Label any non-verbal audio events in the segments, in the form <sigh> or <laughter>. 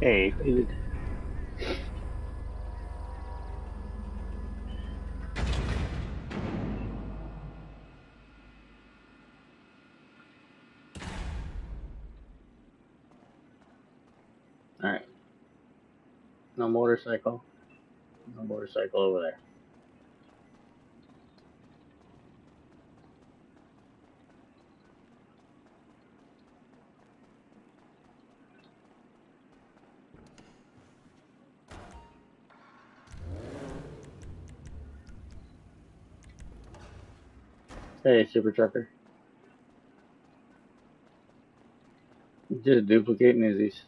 Hey, Motorcycle. No motorcycle over there. Hey, Super Trucker. Just duplicating Issi's.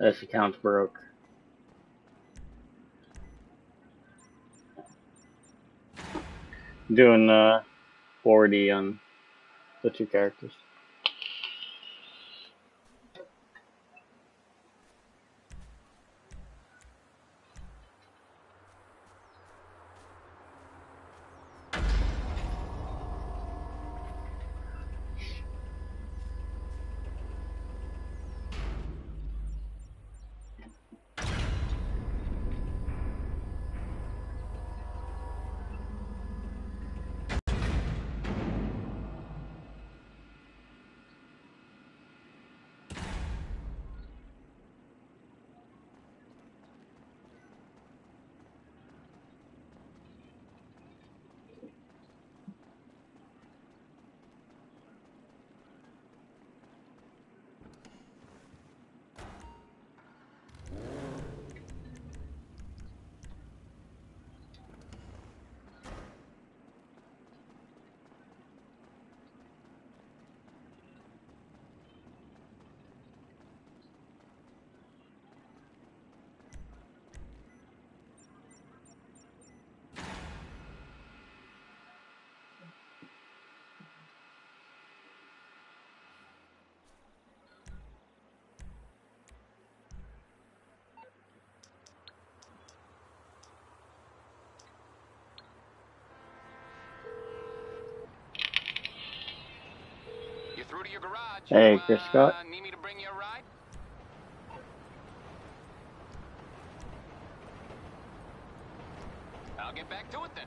This account's broke. Doing uh 40 on the two characters. Hey, Chris uh, Scott. Need me to bring you a ride? I'll get back to it then.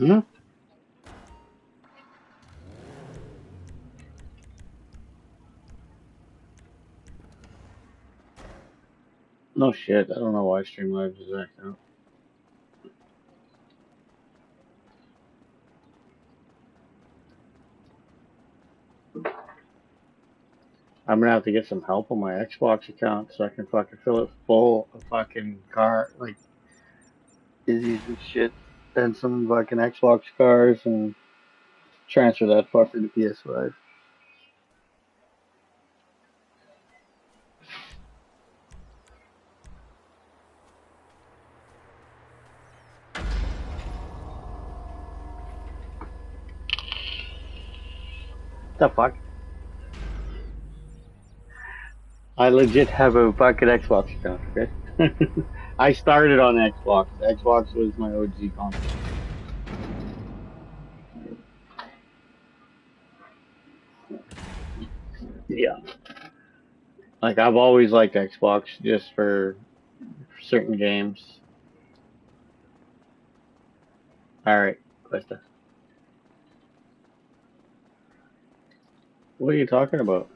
Hmm? No shit. I don't know why Streamlabs is acting up. I'm gonna have to get some help on my Xbox account so I can fucking fill it full of fucking car like Issi's and shit, and some fucking Xbox cars and transfer that fucker to PS5. The fuck? I legit have a fucking Xbox account, okay? <laughs> I started on Xbox. Xbox was my OG console. Yeah. Like I've always liked Xbox just for certain games. Alright, Questa. What are you talking about?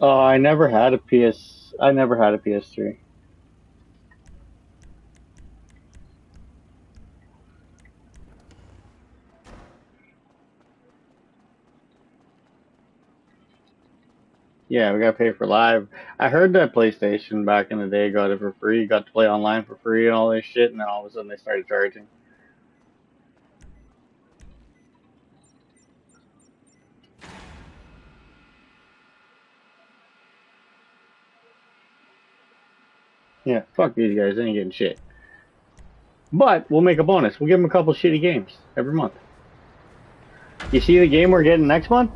Oh, I never had a PS. I never had a PS3. Yeah, we gotta pay for live. I heard that PlayStation back in the day got it for free, got to play online for free and all this shit, and then all of a sudden they started charging. Yeah, fuck these guys, they ain't getting shit. But we'll make a bonus. We'll give them a couple shitty games every month. You see the game we're getting next month?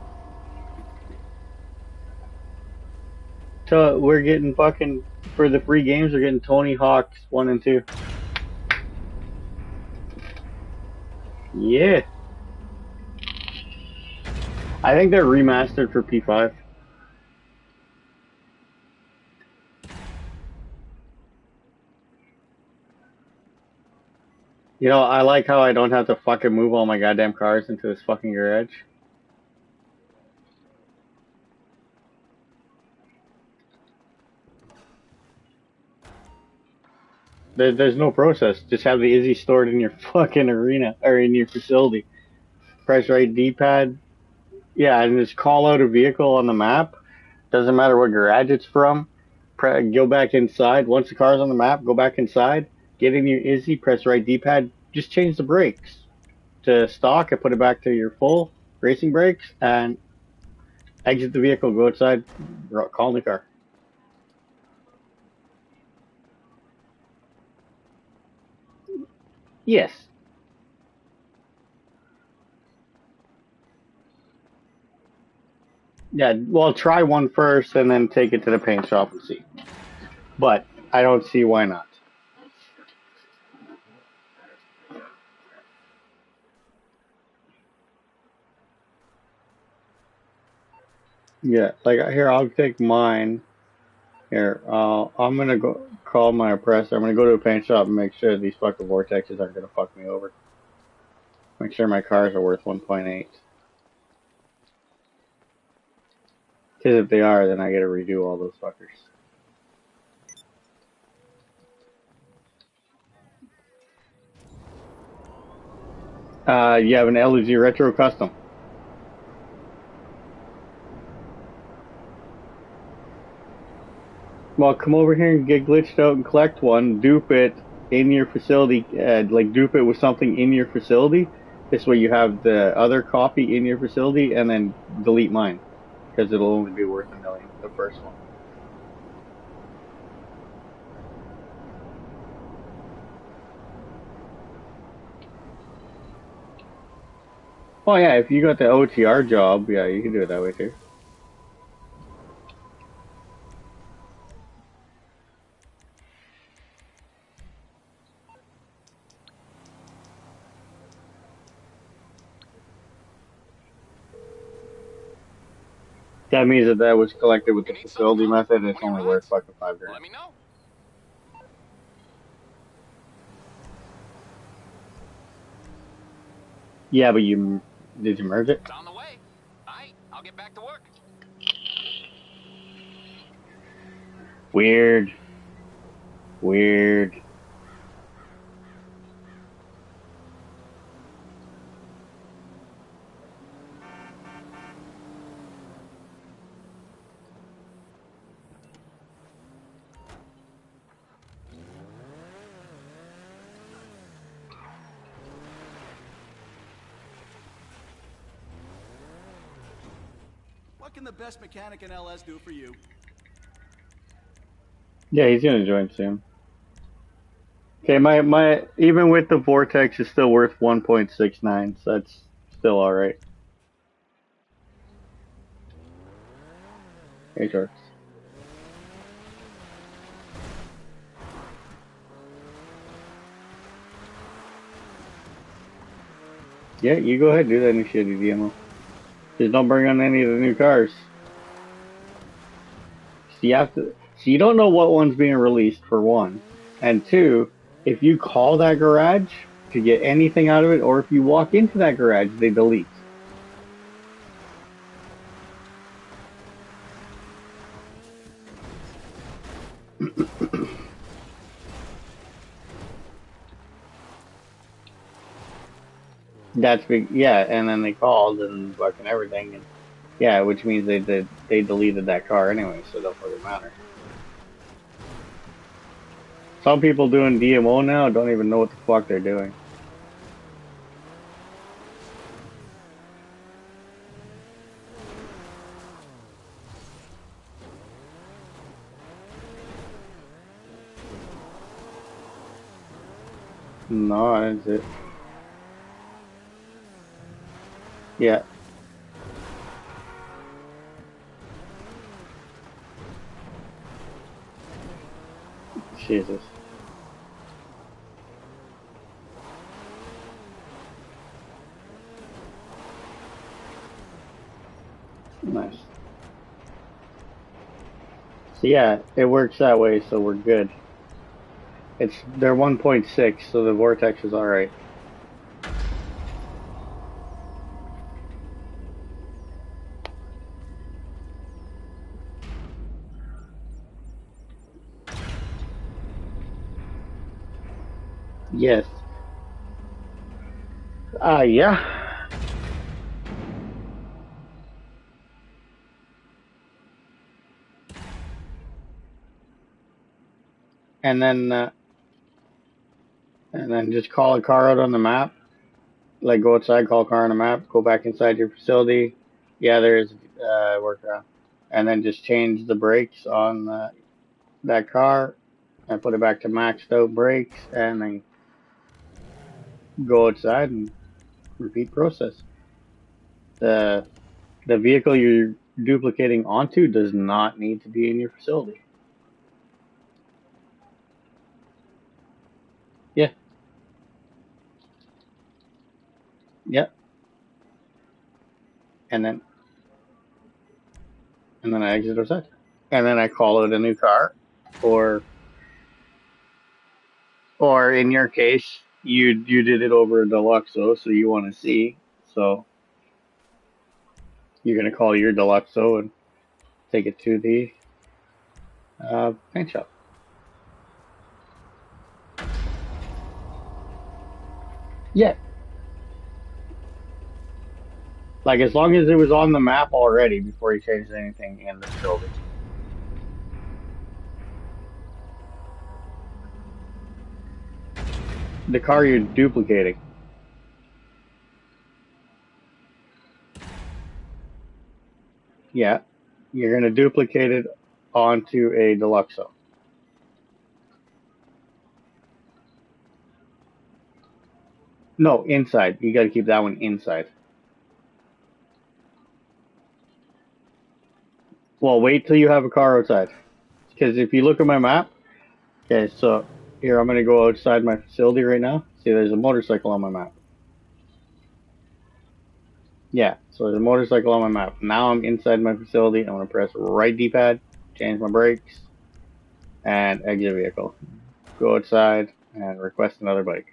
So we're getting fucking for the free games. We're getting Tony Hawk's one and two. Yeah, I think they're remastered for P5. You know, I like how I don't have to fucking move all my goddamn cars into this fucking garage. There, there's no process. Just have the Issi stored in your <laughs> fucking arena or in your facility. Press right D-pad. Yeah, and just call out a vehicle on the map. Doesn't matter what garage it's from. Pre- go back inside. Once the car's on the map, go back inside. Get in your Issi. Press right D-pad. Just change the brakes to stock and put it back to your full racing brakes and exit the vehicle. Go outside. Call the car. Yes. Yeah, well, try one first and then take it to the paint shop and see. But I don't see why not. Yeah, like here, I'll take mine. Here, uh, I'm gonna go call my oppressor. I'm gonna go to a paint shop and make sure these fucking vortexes aren't gonna fuck me over. Make sure my cars are worth 1.8. Because if they are, then I gotta redo all those fuckers. Uh, you have an Elegy Retro Custom. Well, come over here and get glitched out and collect one. Dupe it in your facility, uh, like dupe it with something in your facility. This way you have the other copy in your facility, and then delete mine because it'll only be worth a million. The first one. Oh yeah, if you got the OTR job, yeah, you can do it that way too. That means that that was collected with the You need some facility method, it's only worth fucking five grand. Let me know. Yeah, but you did you merge it? It's on the way. Aight, I'll get back to work. Weird. Weird. What can the best mechanic LS do for you? Yeah, he's gonna join soon. Okay, my my even with the vortex is still worth 1.69, so that's still all right. Hey, sharks. Yeah, you go ahead, and do that new shitty DMO. Just don't bring on any of the new cars you have to, so you don't know what one's being released for one. And two, if you call that garage to get anything out of it, or if you walk into that garage, they delete. That's big, yeah. And then they called and fucking everything, and yeah, which means they they, they deleted that car anyway, so it don't fucking matter. Some people doing DMO now don't even know what the fuck they're doing. No, that's it. Yeah. Jesus. Nice. So yeah, it works that way, so we're good. It's they're 1.6, so the vortex is all right. Yes. Uh yeah. And then uh, and then just call a car out on the map. Like go outside, call a car on the map, go back inside your facility. Yeah, there is uh, workaround. And then just change the brakes on uh, that car and put it back to maxed out brakes, and then go outside and repeat process. The the vehicle you're duplicating onto does not need to be in your facility. Yeah. Yep. And then and then I exit outside. And then I call it a new car or or in your case you you did it over Deluxo so you want to see so you're gonna call your Deluxo and take it to the uh, paint shop. Yeah, like as long as it was on the map already before you changed anything in the building. The car you're duplicating. Yeah, you're gonna duplicate it onto a Deluxo. No, inside. You gotta keep that one inside. Well, wait till you have a car outside. Because if you look at my map, okay, so here I'm gonna go outside my facility right now. See, there's a motorcycle on my map. Yeah, so there's a motorcycle on my map. Now I'm inside my facility. I'm gonna press right D-pad, change my brakes, and exit vehicle. Go outside and request another bike.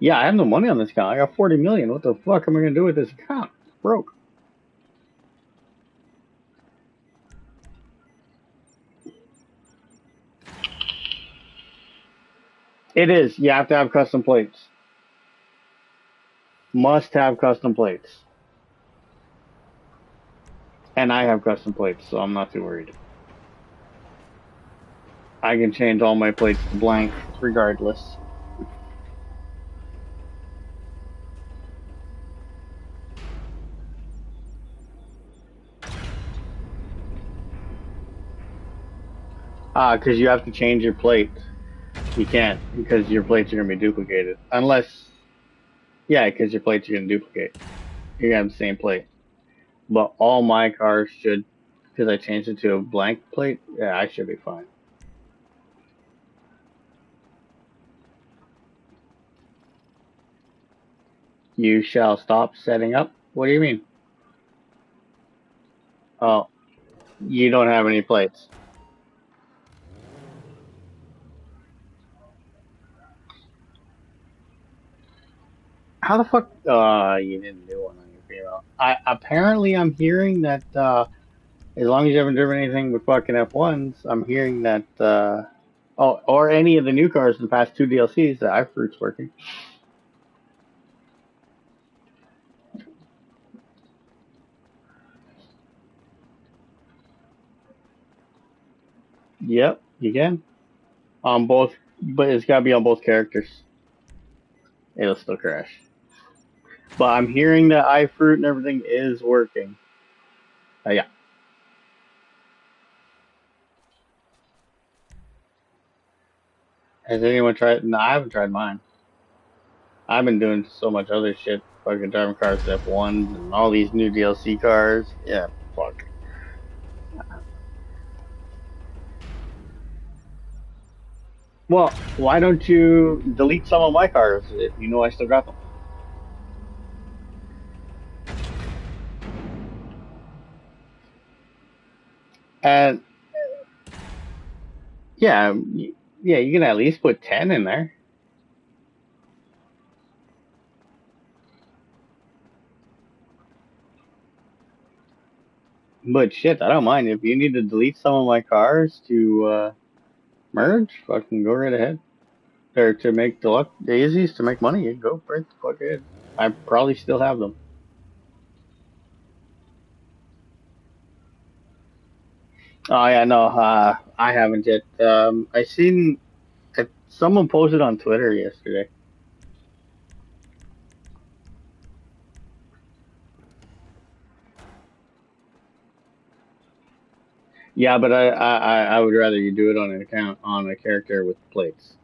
Yeah, I have no money on this account. I got 40 million. What the fuck am I gonna do with this account? broke. It is. You have to have custom plates. Must have custom plates. And I have custom plates, so I'm not too worried. I can change all my plates to blank regardless. Ah, because you have to change your plate. You can't because your plates are gonna be duplicated. Unless, yeah, because your plates are gonna duplicate. You're gonna have the same plate. But all my cars should, because I changed it to a blank plate. Yeah, I should be fine. You shall stop setting up. What do you mean? Oh, you don't have any plates. How the fuck? Uh, you didn't do one on your female. I apparently I'm hearing that uh, as long as you haven't driven anything with fucking F1s, I'm hearing that uh, Oh, or any of the new cars in the past two DLCs that iFruit's working. Yep, you can. On both, but it's gotta be on both characters. It'll still crash. But I'm hearing that iFruit and everything is working. Uh, yeah. Has anyone tried? No, I haven't tried mine. I've been doing so much other shit. Fucking driving cars F1s and all these new DLC cars. Yeah, fuck. Well, why don't you delete some of my cars if you know I still got them? And yeah, yeah, you can at least put 10 in there. But shit, I don't mind. If you need to delete some of my cars to uh, merge, fucking go right ahead. Or to make deluxe daisies to make money, go right the fuck ahead. I probably still have them. Oh yeah, no, uh, I haven't yet. Um, I seen uh, someone posted on Twitter yesterday. Yeah, but I, I, I I would rather you do it on an account on a character with plates.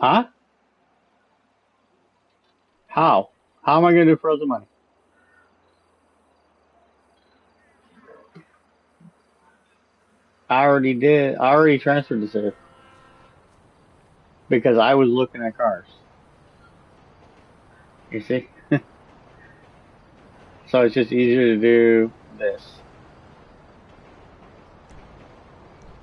Huh? How? How am I gonna do frozen money? I already did. I already transferred the save because I was looking at cars. You see? <laughs> So it's just easier to do this.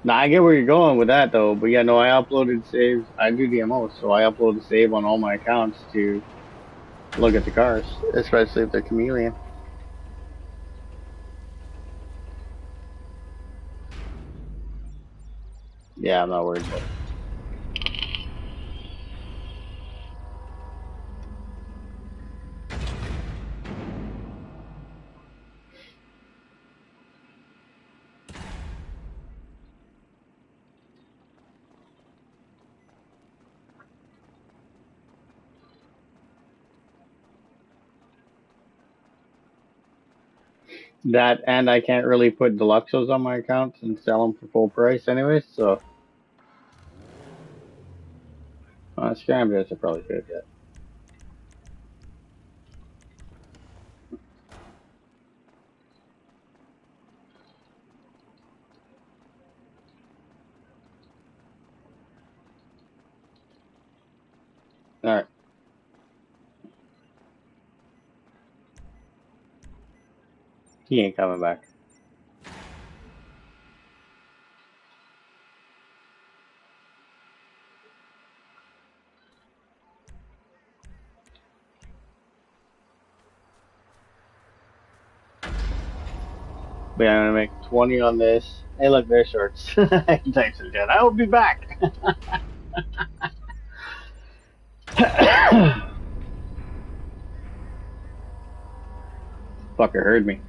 Now I get where you're going with that though, but yeah, no, I uploaded saves. I do DMO, so I upload a save on all my accounts to look at the cars, especially if they're chameleon. Yeah, I'm not worried about it. That and I can't really put deluxos on my accounts and sell them for full price anyway, so uh, scramblers are probably good. Yeah. All right. He ain't coming back. But yeah, I'm gonna make 20 on this. Hey, look, there's shorts. <laughs> Thanks again. I will be back. <laughs> Fucker heard me.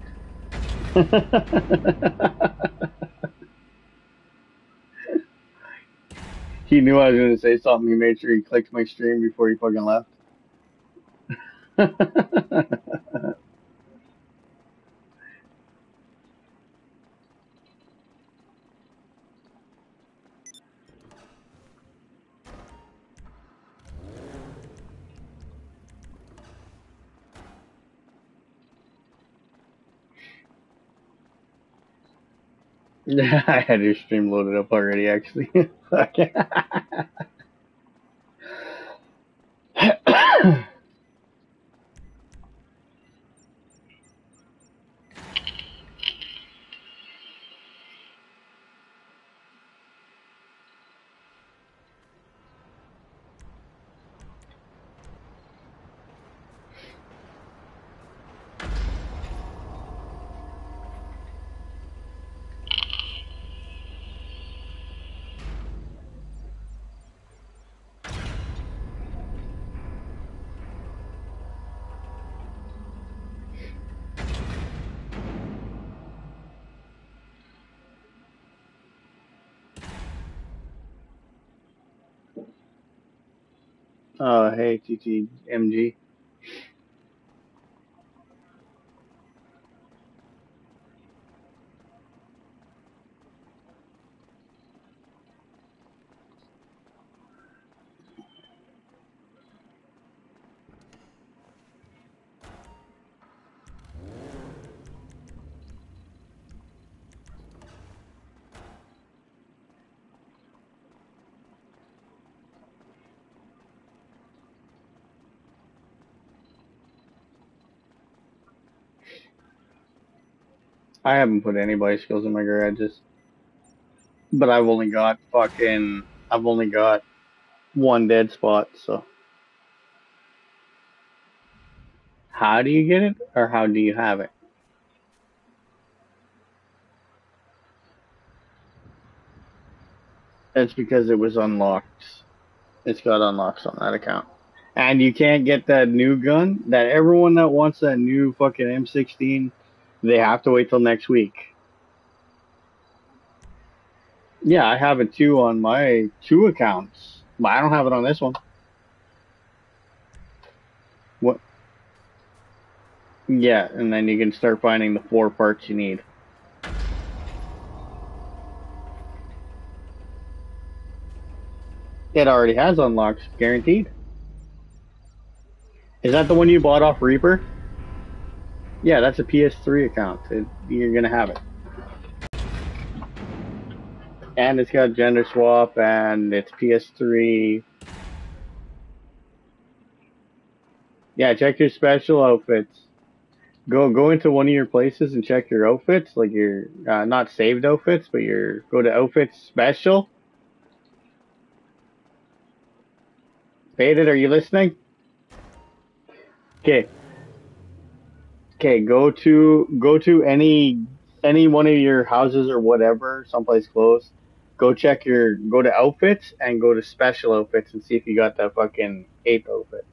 <laughs> he knew I was gonna say something. He made sure he clicked my stream before he fucking left. <laughs> <laughs> I had your stream loaded up already, actually. <laughs> <laughs> Oh, hey, TTMG. I haven't put any bicycles in my garages, but I've only got fucking, I've only got one dead spot, so. How do you get it, or how do you have it? It's because it was unlocked. It's got unlocks on that account. And you can't get that new gun. That everyone that wants that new fucking M16, they have to wait till next week. Yeah, I have it too on my two accounts, but I don't have it on this one. What? Yeah, and then you can start finding the four parts you need. It already has unlocks, guaranteed. Is that the one you bought off Reaper? Yeah, that's a PS3 account. It, you're gonna have it. And it's got gender swap, and it's PS3. Yeah, check your special outfits. Go go into one of your places and check your outfits, like your uh, not saved outfits, but your go to outfits special. Faded, are you listening? Okay. Okay, go to go to any any one of your houses or whatever, someplace close. Go check your go to outfits and go to special outfits and see if you got that fucking ape outfit.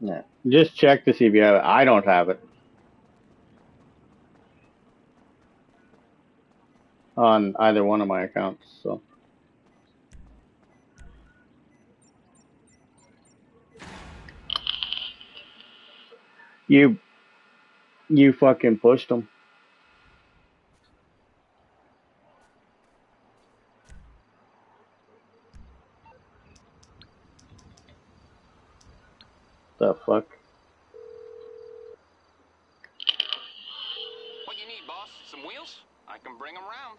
Yeah. Just check to see if you have it. I don't have it. On either one of my accounts, so. You, you fucking pushed them. The fuck? What you need, boss? Some wheels? I can bring them round.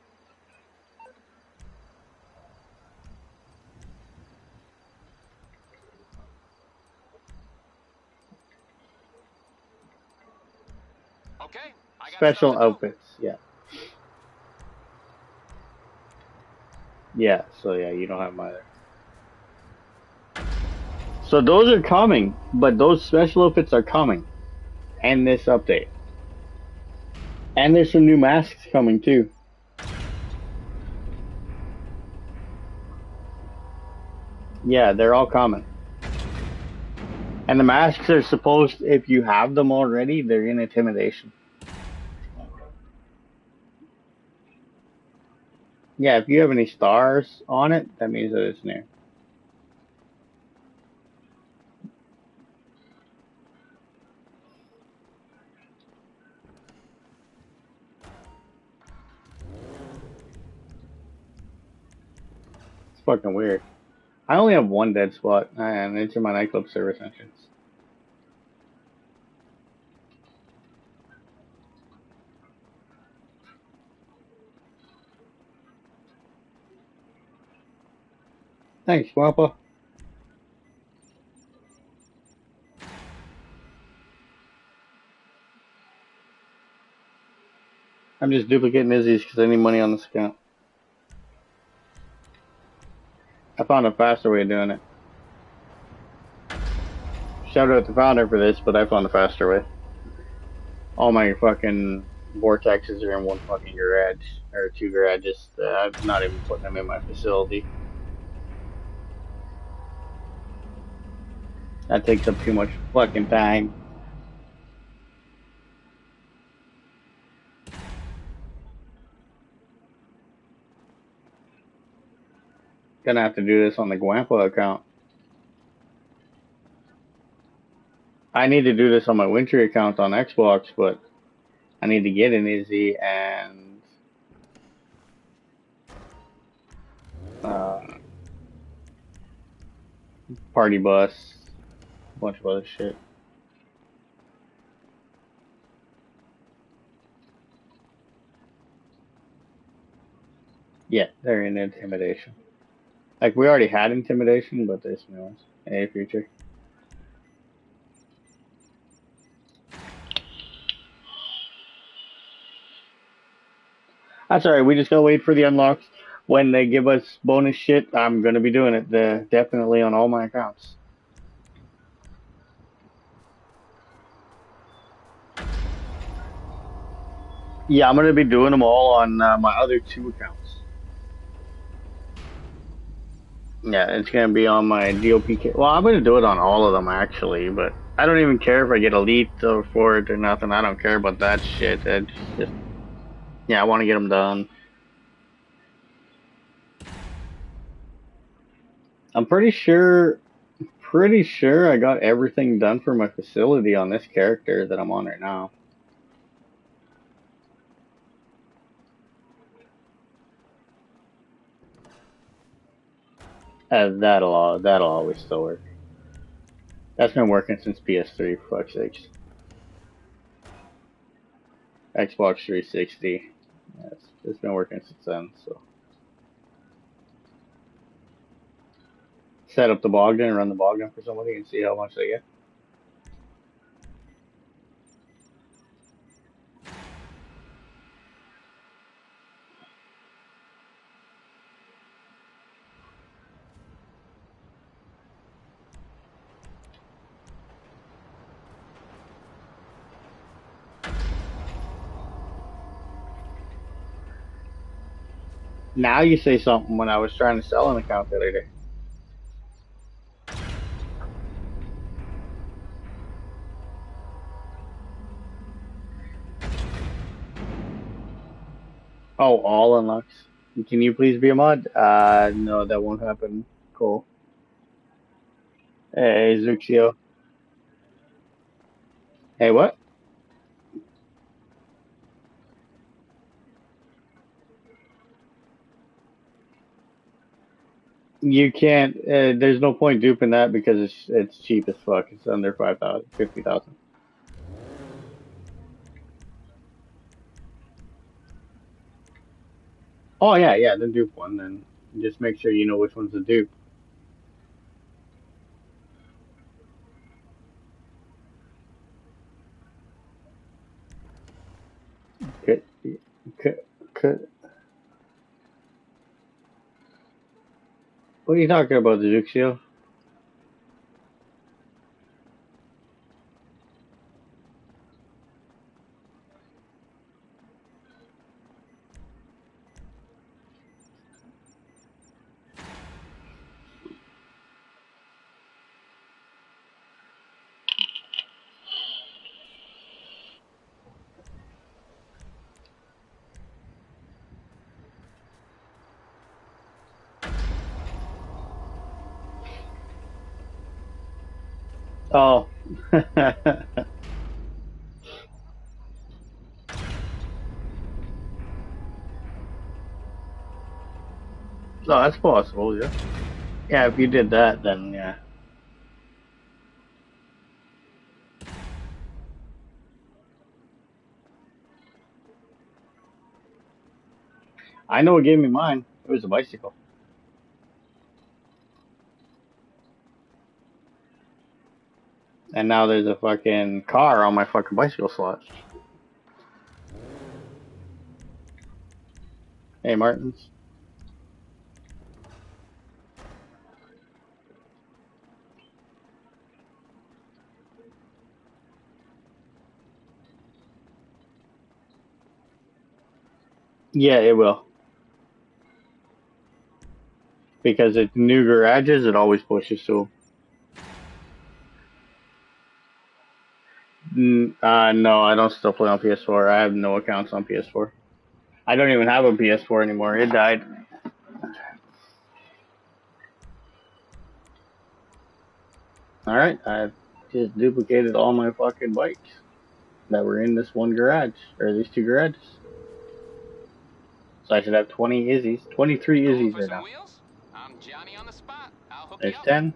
Okay, Special stuff to do. outfits, yeah. Yeah, so yeah, you don't have them either. So those are coming, but those special outfits are coming. And this update. And there's some new masks coming too. Yeah, they're all coming. And the masks are supposed, if you have them already, they're in intimidation. Yeah, if you have any stars on it, that means that it's new. It's fucking weird. I only have one dead spot, and it's in my nightclub service entrance. Thanks, Wappa. I'm just duplicating Issi's because I need money on this account. I found a faster way of doing it. Shout out to founder for this, but I found a faster way. All my fucking vortexes are in one fucking garage, or two garages. Uh, I'm not even putting them in my facility. That takes up too much fucking time. Gonna have to do this on the Guampa account. I need to do this on my Wintry account on Xbox, but I need to get an Issi and uh, Party Bus a bunch of other shit. Yeah, they're in intimidation. Like we already had intimidation, but there's new ones. Hey, future. Ah, That's alright. We just gotta wait for the unlocks. When they give us bonus shit, I'm gonna be doing it. The, definitely on all my accounts. Yeah, I'm gonna be doing them all on uh, my other two accounts. Yeah, it's gonna be on my DOPK. Well, I'm gonna do it on all of them actually, but I don't even care if I get elite or for it or nothing. I don't care about that shit. It's just yeah, I want to get them done. I'm pretty sure, pretty sure I got everything done for my facility on this character that I'm on right now. Uh, that'll all, that'll always still work. That's been working since PS3, for fuck's sakes. Xbox 360. Yeah, it's, it's been working since then, so. Set up the Bogdan, run the Bogdan for somebody and see how much they get. Now you say something when I was trying to sell an account the other day. Oh, all unlocks. Can you please be a mod? Uh, no, that won't happen. Cool. Hey, Zuxio. Hey, what? You can't. Uh, there's no point duping that because it's it's cheap as fuck. It's under five thousand, fifty thousand. Oh yeah, yeah, the dupe one. Then just make sure you know which one's the dupe. Cut, cut, cut. What are you talking about, Zuxio? Oh. oh, that's possible, yeah. Yeah, if you did that, then yeah. I know what gave me mine. It was a bicycle. And now there's a fucking car on my fucking bicycle slot. Hey, Martins. Yeah, it will. Because it's new garages, it always pushes to them. Uh, no, I don't still play on PS4. I have no accounts on PS4. I don't even have a PS4 anymore. It died. Alright, I've just duplicated all my fucking bikes that were in this one garage, or these two garages. So I should have 20 Issis, 23 Going Issis right now. I'm Johnny on the spot. I'll hook There's you up. 10,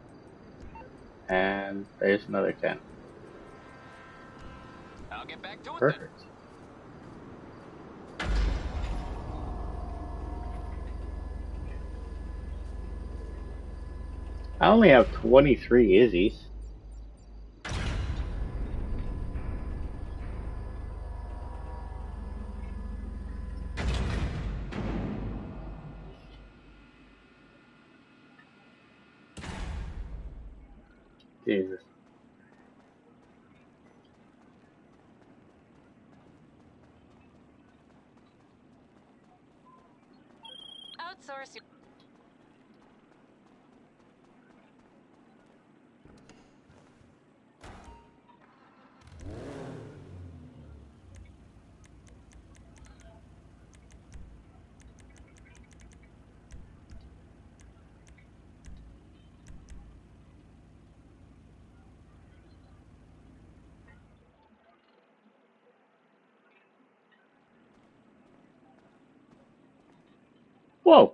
and there's another 10. I'll get back to it then. Perfect. I only have 23 Issis. Jesus. Outsource your Whoa.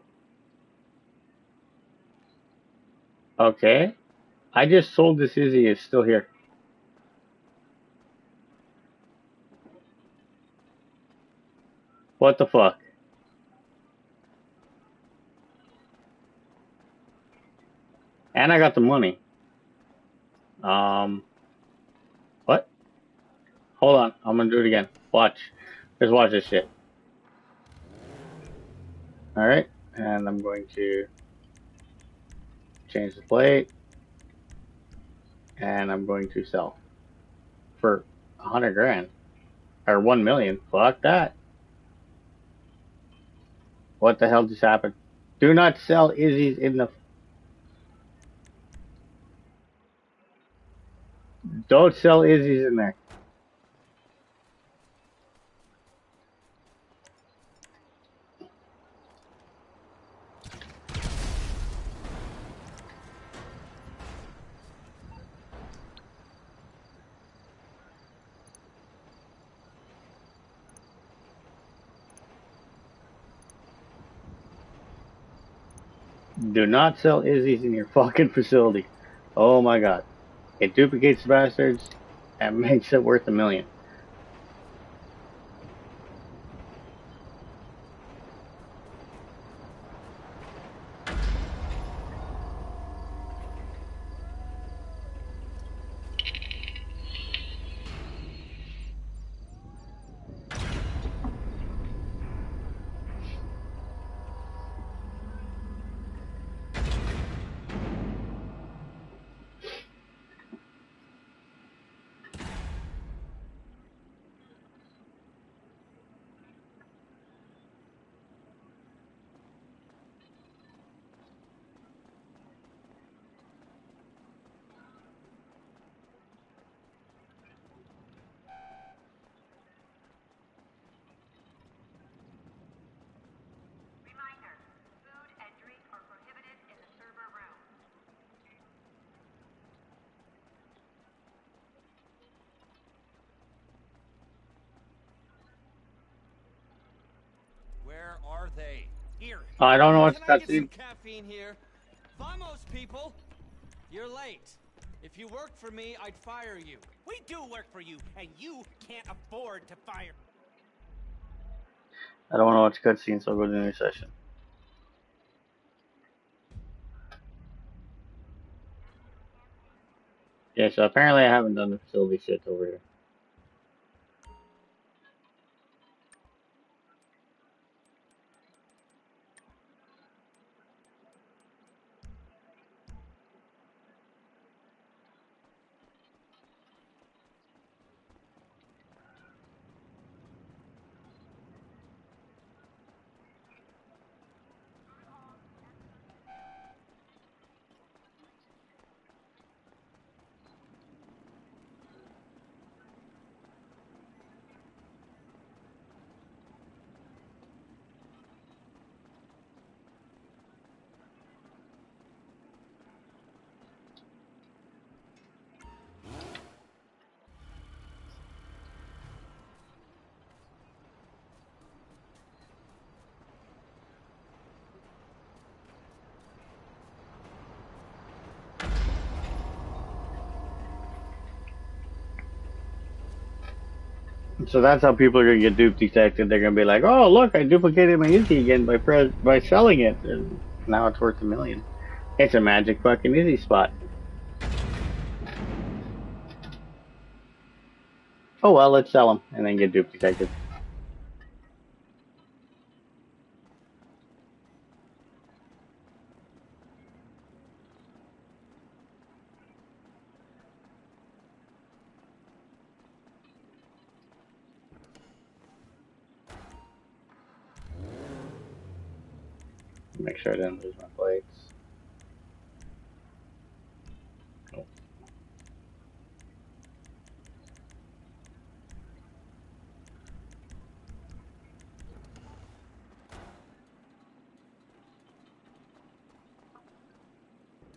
Okay. I just sold this Issi. It's still here. What the fuck? And I got the money. Um. What? Hold on. I'm gonna do it again. Watch. Just watch this shit. Alright. And I'm going to change the plate. And I'm going to sell. For a hundred grand. Or one million. Fuck that. What the hell just happened? Do not sell Issi's in the. Don't sell Issi's in there. Do not sell Issi's in your fucking facility. Oh my god. It duplicates the bastards and <laughs> makes it worth a million. Reminder, food and drink are prohibited in the server room. Where are they? Here. I don't know what's get some caffeine here? Vamos, people. You're late. If you worked for me, I'd fire you. We do work for you, and you can't afford to fire. I don't want to watch cutscenes, so I'll go to the new session. Yeah, so apparently I haven't done the facility shit over here. So that's how people are gonna get dupe detected. They're gonna be like, "Oh, look, I duplicated my Issi again by by selling it, and now it's worth a million. It's a magic fucking Issi spot." Oh well, let's sell them and then get dupe detected. Make sure I didn't lose my plates. Cool.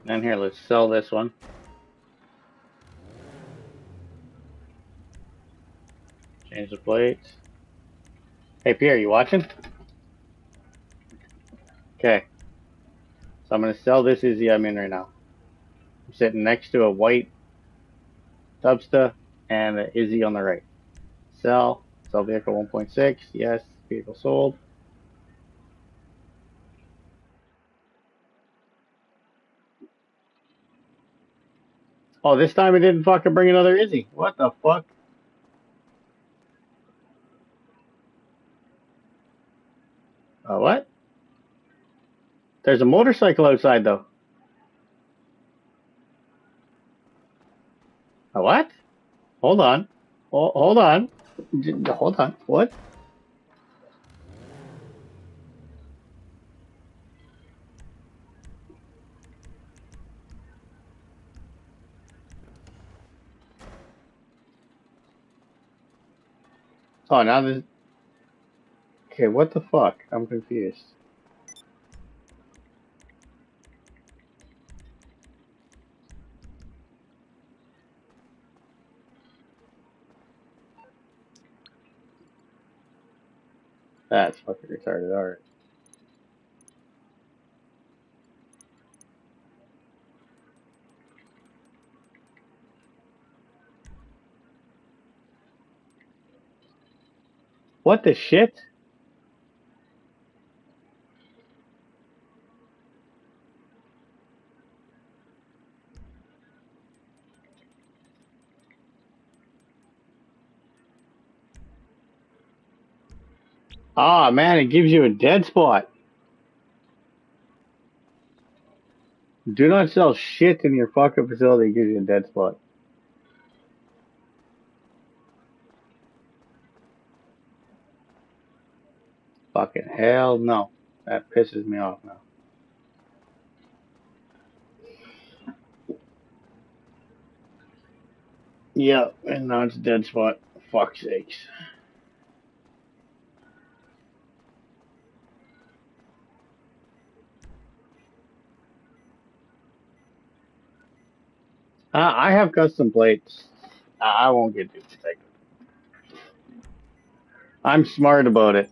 And here, let's sell this one. Change the plates. Hey, Pierre, you watching? Okay. So I'm gonna sell this Issi I'm in right now. I'm sitting next to a white Dubsta and an Issi on the right. Sell. Sell vehicle 1.6. Yes. Vehicle sold. Oh, this time it didn't fucking bring another Issi. What the fuck? Uh, what? There's a motorcycle outside though. A what? Hold on. Ho- Hold on. Hold on. What? Oh, now this. Okay, what the fuck? I'm confused. That's fucking retarded. Alright. What the shit? Ah, man, it gives you a dead spot. Do not sell shit in your fucking facility. It gives you a dead spot. Fucking hell no. That pisses me off now. Yeah, and now it's a dead spot. Fuck's sakes. Uh, I have custom plates. I won't get duplicated. I'm smart about it.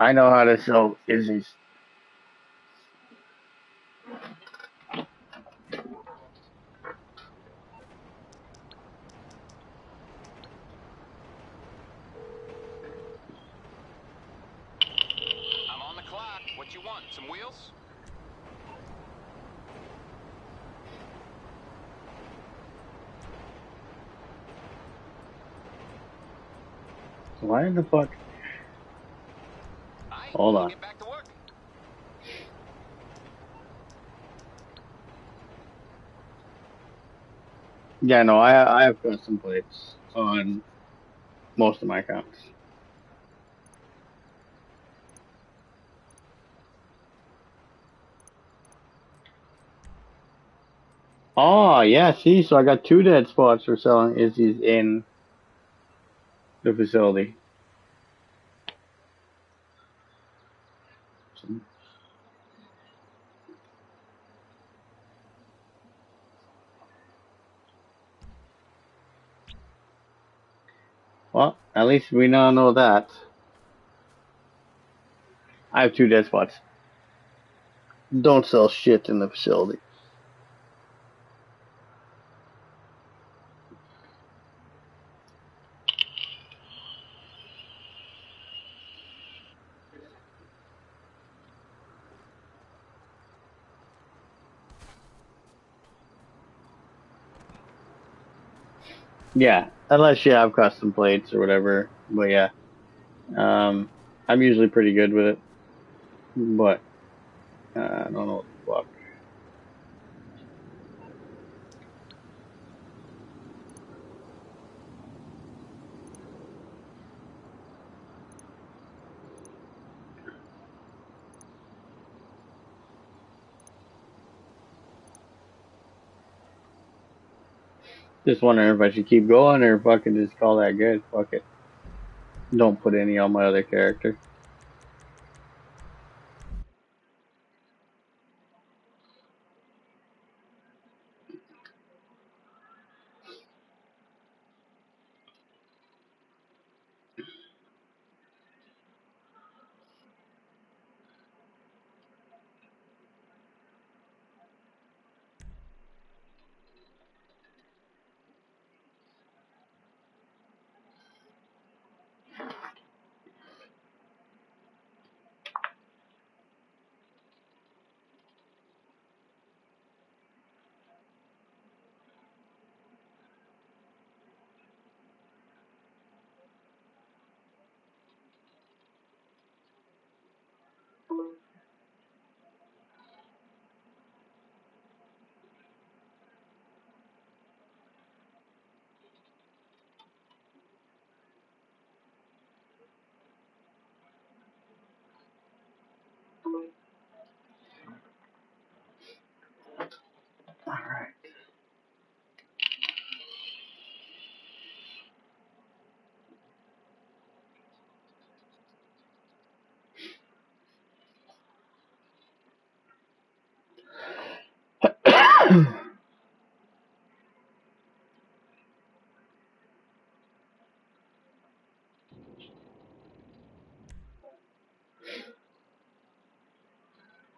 I know how to sell Issi's. I'm on the clock. What you want? Some wheels? Why in the fuck? Hold on. Get back to work. Yeah, no, I I have custom plates on most of my accounts. Oh, yeah, see, so I got two dead spots for selling Issi's in the facility. Well, at least we now know that. I have two dead spots. Don't sell shit in the facility. Yeah, unless you have custom plates or whatever. But yeah, um, I'm usually pretty good with it. But uh, I don't know what the fuck. Just wondering if I should keep going or fucking just call that good. Fuck it. Don't put any on my other character. Alright.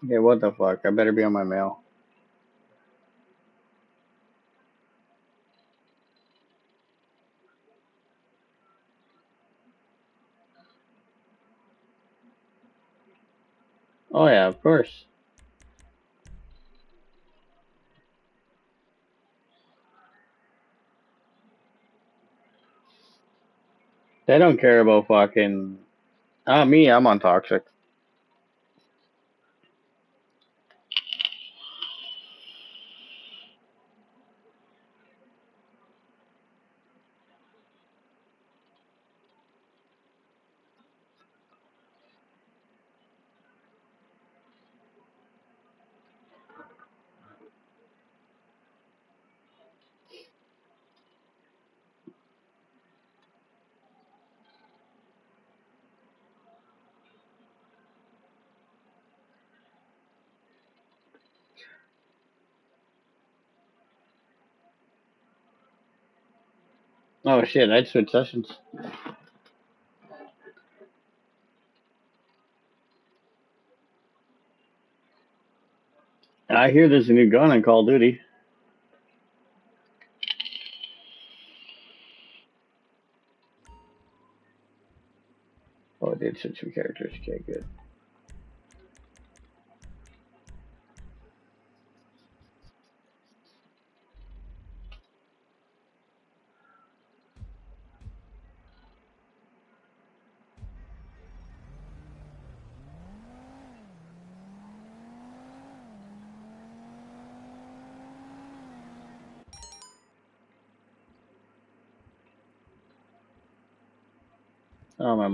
Okay, what the fuck? I better be on my mail. Oh yeah, of course. They don't care about fucking. Ah, me, I'm on toxic. Oh shit, I'd switch sessions. I hear there's a new gun in Call of Duty. Oh, I did switch some characters. Okay, good.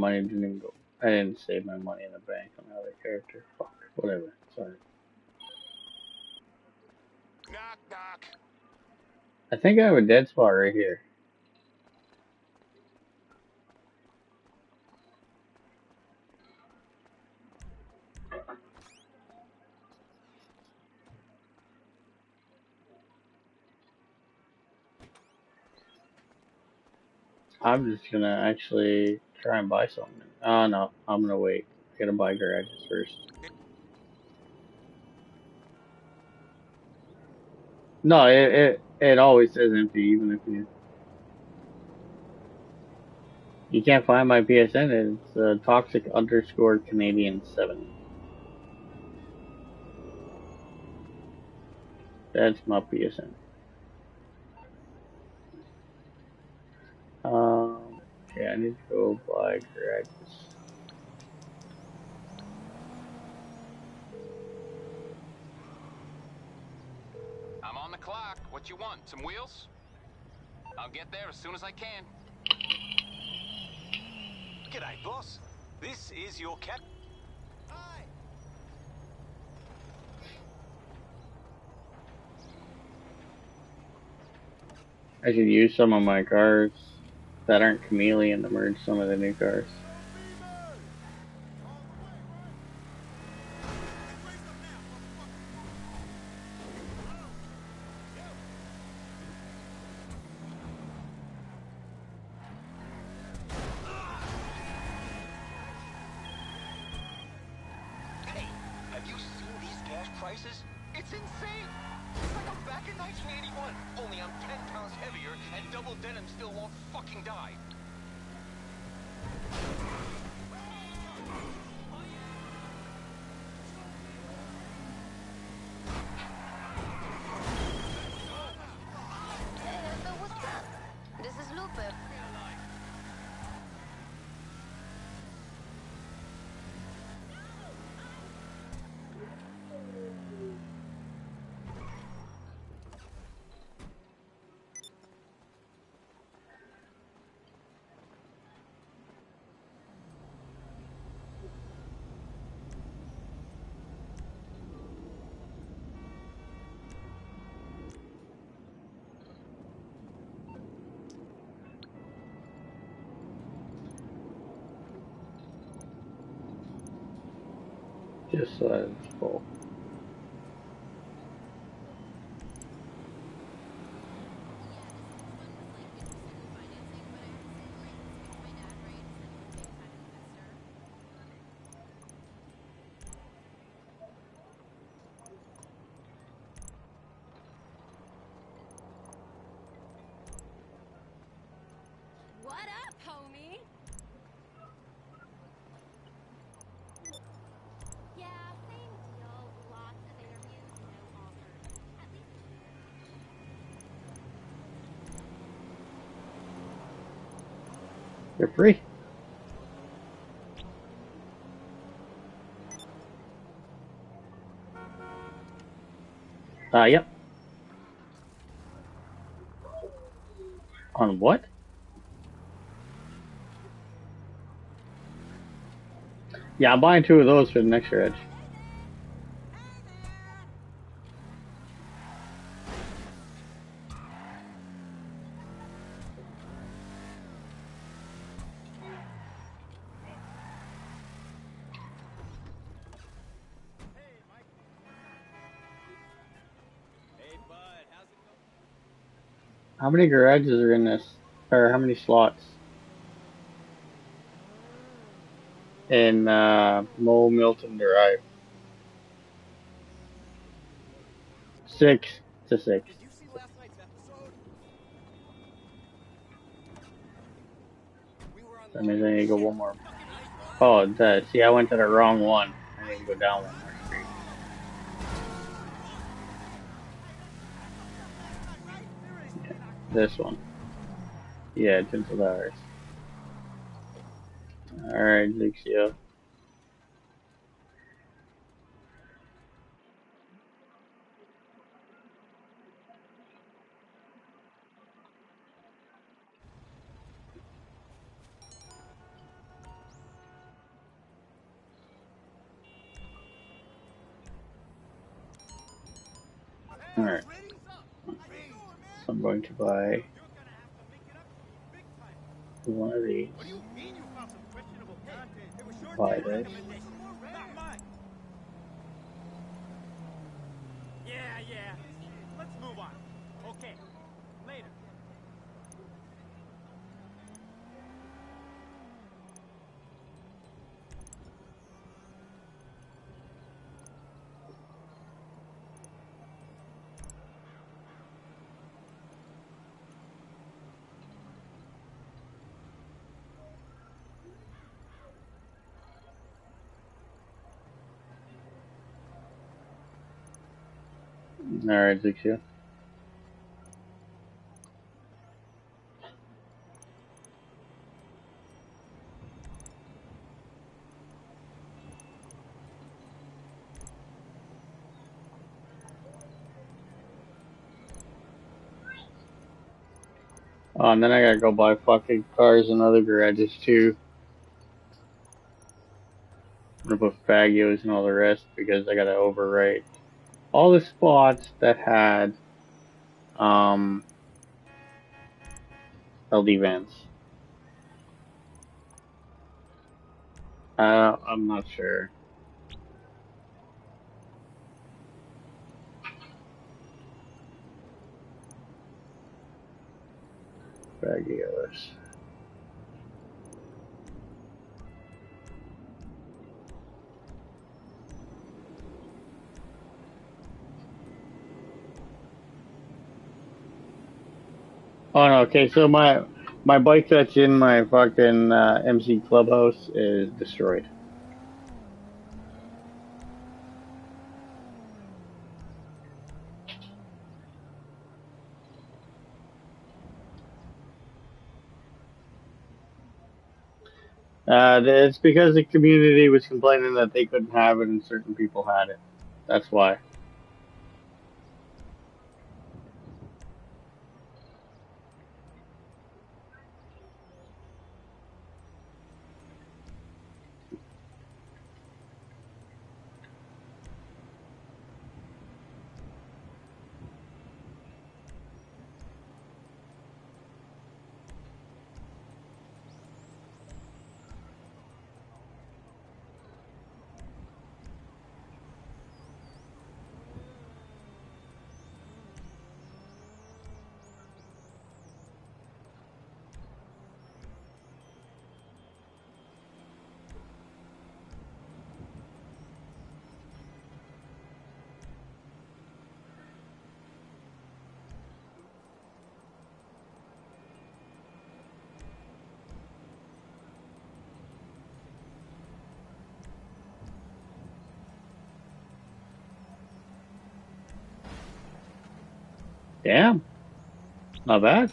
Money didn't even go. I didn't save my money in the bank on the other character. Fuck. Whatever. Sorry. Knock, knock. I think I have a dead spot right here. I'm just gonna actually try and buy something. Oh no, I'm gonna wait. I gotta buy garages first. No, it it, it always says empty, even if you you can't find my PSN. It's uh, toxic underscore Canadian seven. That's my PSN. I need to go buy garages. I'm on the clock. What you want? Some wheels? I'll get there as soon as I can. G'day, boss. This is your cap. Hi. I should use some of my cars that aren't chameleon to merge some of the new cars. Just so that it's full. What up, homie? Yeah, same deal. Lots of interviews, no offers. At least They're free. Uh, yep. On what? Yeah, I'm buying two of those for the next year edge. How many garages are in this? Or how many slots? In uh, Mo Milton Drive. Six to six. Did see last night's episode? We were on That means I need to go one more. Oh. See, I went to the wrong one. I need to go down one more street. Yeah, this one. Yeah, Tinsel Towers. Alright, Luxio. I'm going to buy one of these. What Alright, ZQ. Oh, and then I gotta go buy fucking cars and other garages too. I'm gonna put Faggios and all the rest because I gotta overwrite all the spots that had um LD vents. Uh, I'm not sure. Faggios. Oh no, okay, so my my bike that's in my fucking uh, MC clubhouse is destroyed. Uh, it's because the community was complaining that they couldn't have it and certain people had it. That's why. Damn, not bad.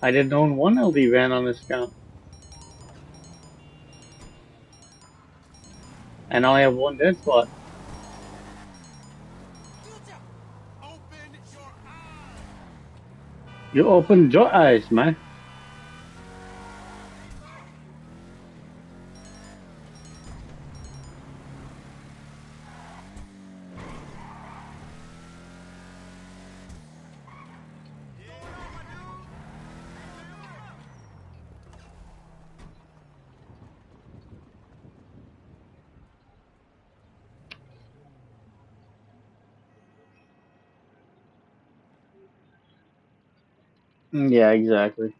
I didn't own one LD van on this account, and I have one dead spot. You opened your eyes, man. Mm, yeah, exactly.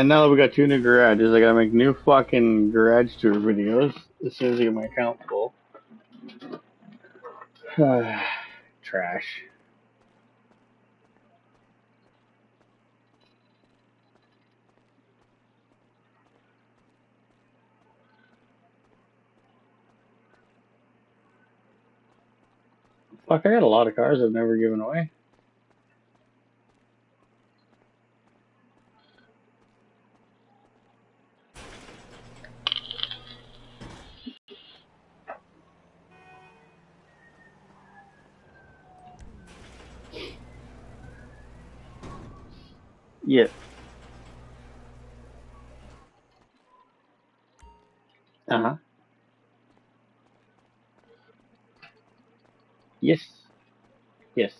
And now that we got two new garages, I gotta make new fucking garage tour videos as soon as I get my account full. <sighs> Trash. Fuck, I got a lot of cars I've never given away. Yeah. Uh huh. Yes. Yes.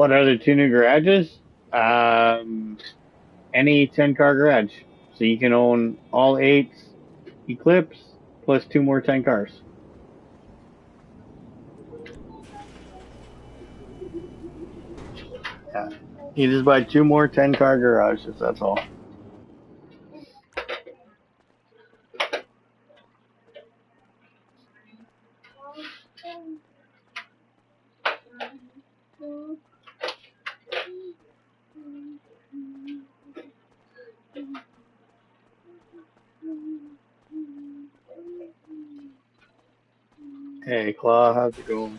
What are the two new garages? Um, any 10 car garage. So you can own all eight Eclipse plus two more 10 cars. Yeah. You just buy two more 10 car garages, that's all. Hey, How's it going?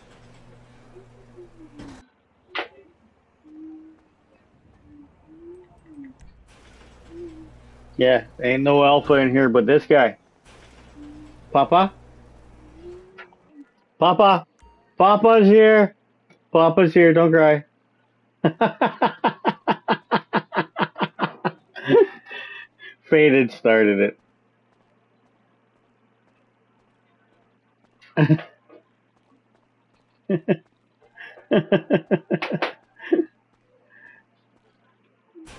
Yeah, ain't no alpha in here but this guy. Papa? Papa? Papa's here! Papa's here, don't cry. <laughs> Faded started it. <laughs> <laughs>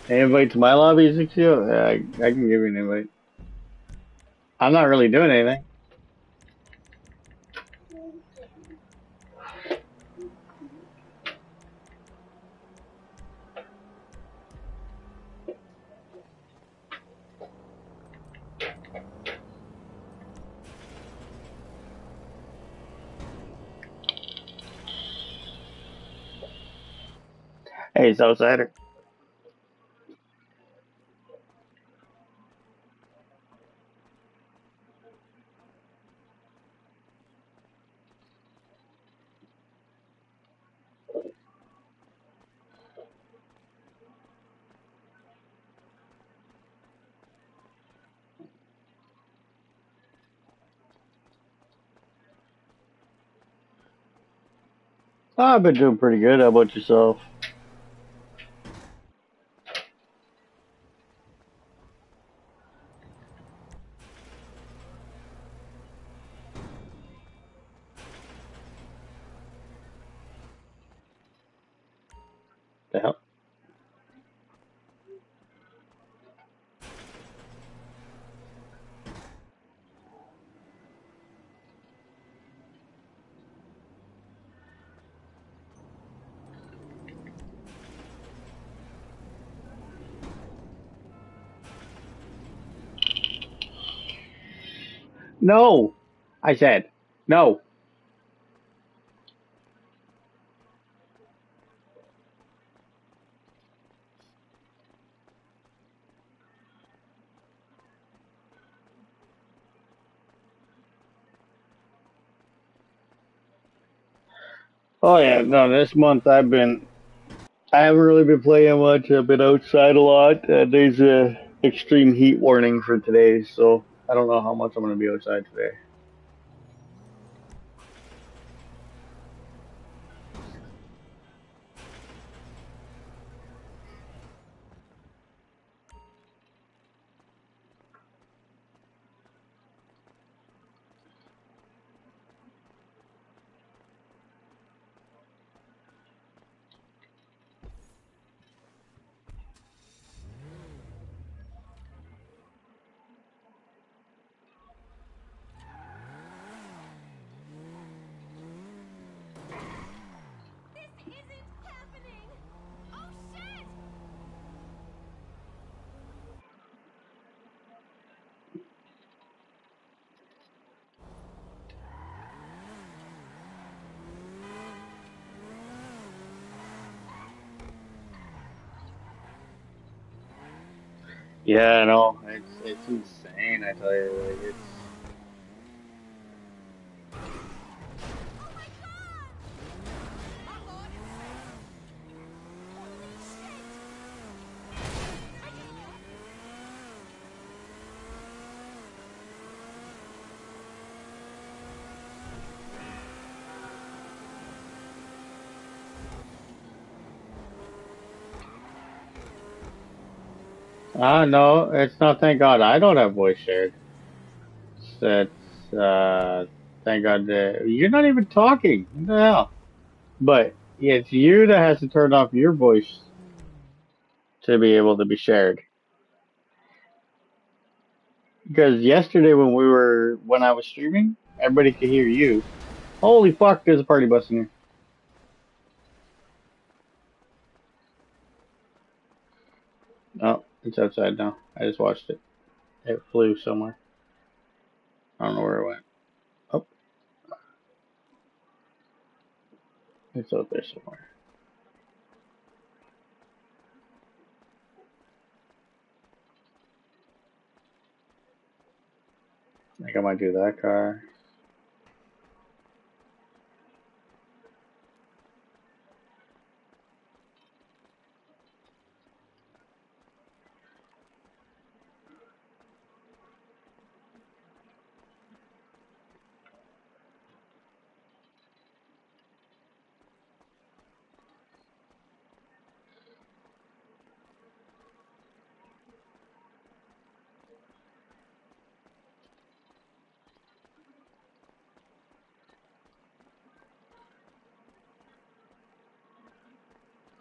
Invite to my lobby, Zixio? Yeah, I, I can give you an invite. I'm not really doing anything. Hey, Southsider. Oh, I've been doing pretty good. How about yourself? The hell? No! I said, no. Oh yeah, no, this month I've been, I haven't really been playing much. I've been outside a lot. Uh, there's a extreme heat warning for today, so I don't know how much I'm gonna be outside today. Yeah, I know. It's it's insane. I tell you, like it's. Oh my god! My lord! Holy shit! I just... Ah, no, it's not. Thank God, I don't have voice shared. It's uh, thank God you're not even talking. Hell? But it's you that has to turn off your voice to be able to be shared. Because yesterday when we were when I was streaming, everybody could hear you. Holy fuck! There's a party bus in here. Oh, it's outside now. I just watched it. It flew somewhere. I don't know where it went. Oh, it's out there somewhere. I think I might do that car.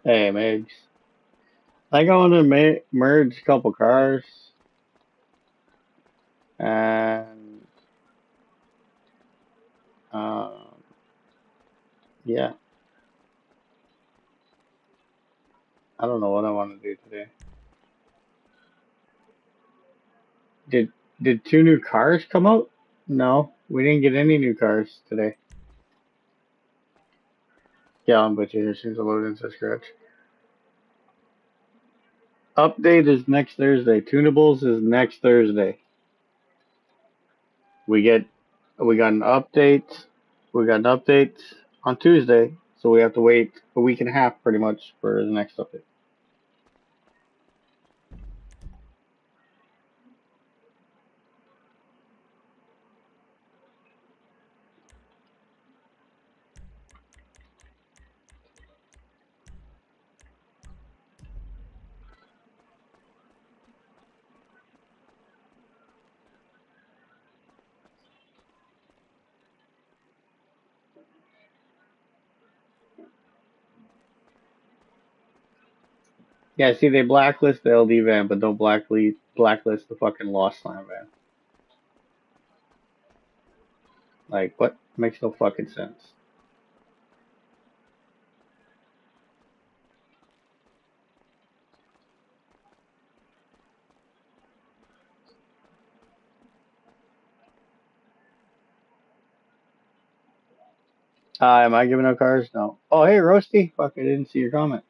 Hey, Migs. I think I want to ma- merge a couple cars and um, yeah, I don't know what I want to do today. Did did two new cars come out? No, we didn't get any new cars today. Yeah, but here seems to load into scratch. Update is next Thursday. Tunables is next Thursday. We get we got an update. We got an update on Tuesday, so we have to wait a week and a half pretty much for the next update. Yeah, see, they blacklist the LD van, but don't blacklist blacklist the fucking Lost Slamvan. Like, what makes no fucking sense? Uh, am I giving out cars? No. Oh, hey, Roasty. Fuck, I didn't see your comment.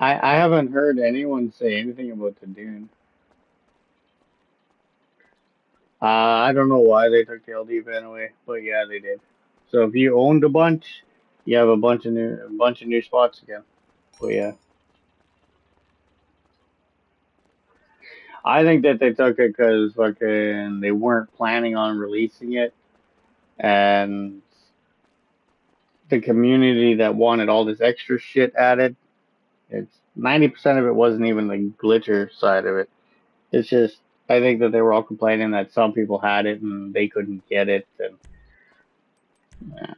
I, I haven't heard anyone say anything about the Dune. Uh, I don't know why they took the LD van away, but yeah, they did. So if you owned a bunch, you have a bunch of new, a bunch of new spots again. But yeah, I think that they took it because fucking they weren't planning on releasing it, and the community that wanted all this extra shit added, it's ninety percent of it wasn't even the glitcher side of it. It's just I think that they were all complaining that some people had it and they couldn't get it, and yeah,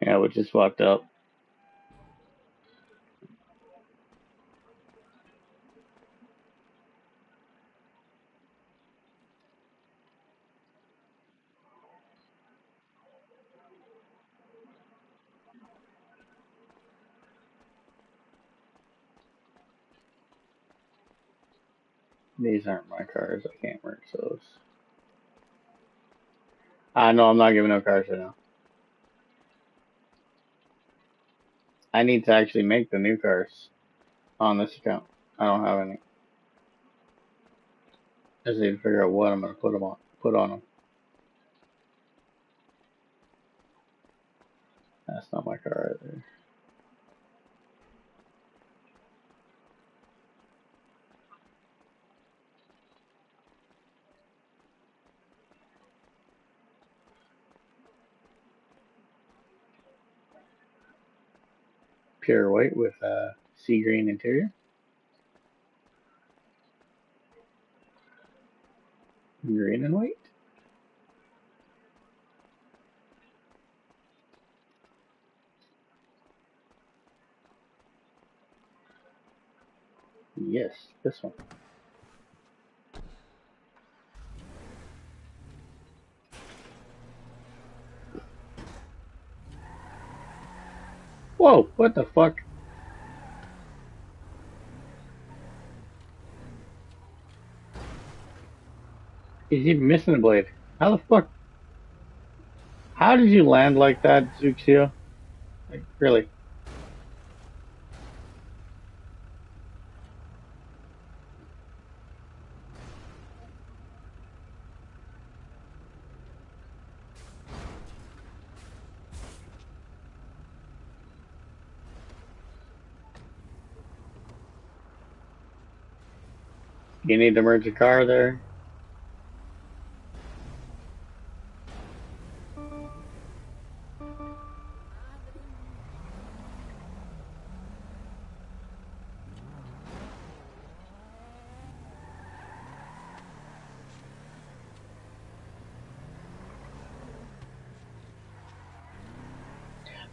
yeah which is fucked up. These aren't my cars. I can't merge those. Ah, I know I'm not giving up cars right now. I need to actually make the new cars on this account. I don't have any. I just need to figure out what I'm gonna put them on. Put on them. that's not my car either. Pure white with a sea green interior. Green and white. Yes, this one. Whoa, what the fuck? He's even missing a blade. How the fuck? How did you land like that, Zuxio? Like, really? You need to merge a car there?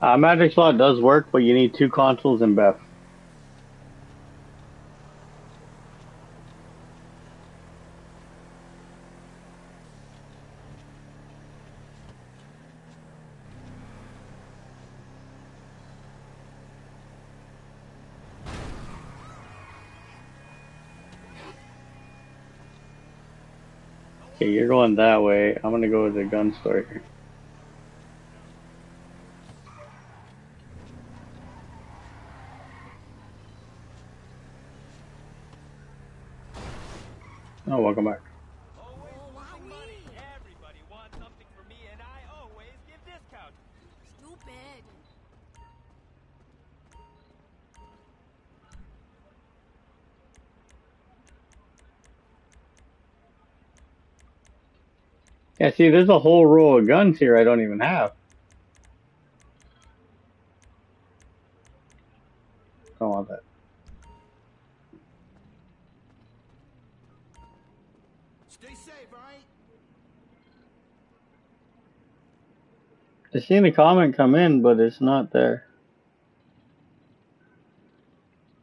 Uh, Magic Slot does work, but you need two consoles and Beth. That way. I'm gonna go to the gun store here. Oh, welcome back. Yeah, see, there's a whole row of guns here I don't even have. Don't want that. Stay safe, alright? I seen the comment come in, but it's not there.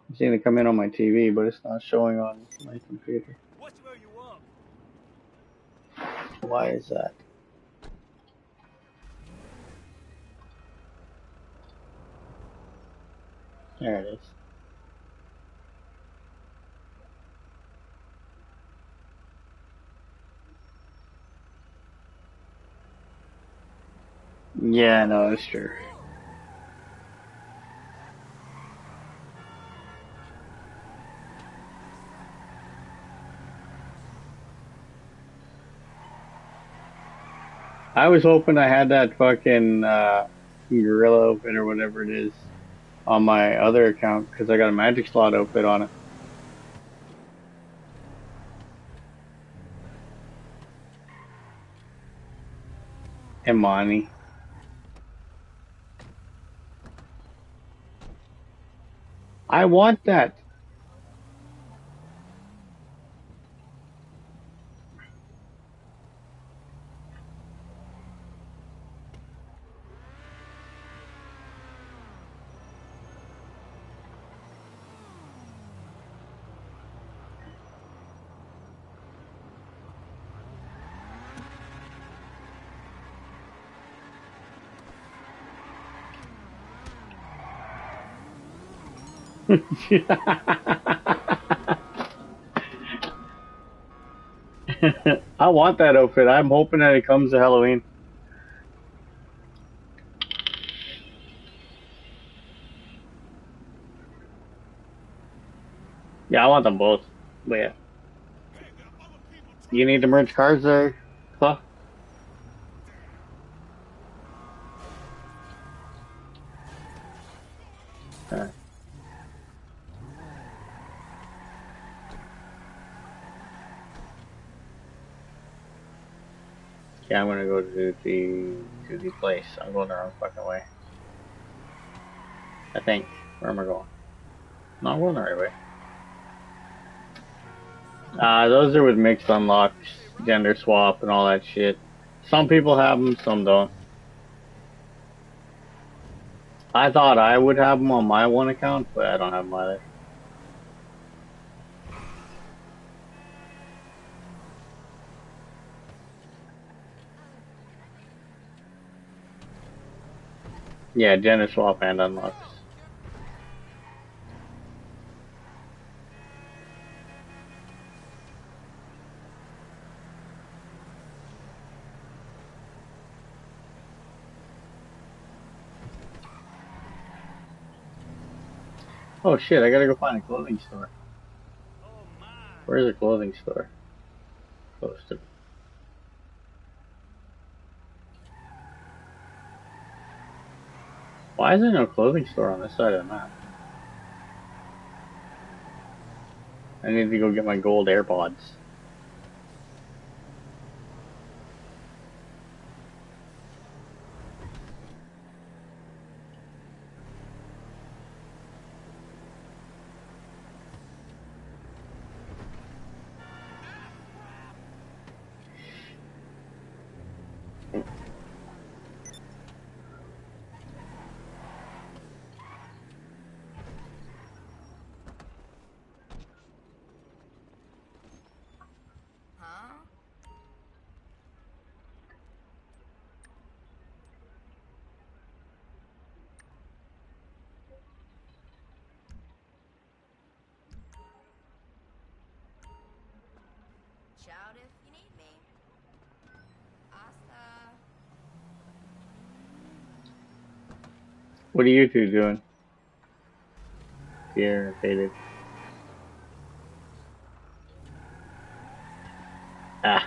I've seen it come in on my TV, but it's not showing on my computer. What's where you up? Why is that? There it is. Yeah, no, that's true. I was hoping I had that fucking uh, gorilla outfit or whatever it is on my other account because I got a magic slot outfit on it. Imani. I want that. I want that outfit. I'm hoping that it comes to Halloween. Yeah, I want them both. But yeah. You need to merge cars there, I'm gonna go to the to the place. I'm going the wrong fucking way. I think. Where am I going? No, I'm going the right way. Uh, those are with mixed unlocks, gender swap, and all that shit. Some people have them, some don't. I thought I would have them on my one account, but I don't have them either. Yeah, gender swap and unlocks. Oh shit, I gotta go find a clothing store. Where's a clothing store? Close to. Why is there no clothing store on this side of the map? I need to go get my gold AirPods. Huh? Shout if you need me. Asta. What are you two doing? Here, faded. Ah.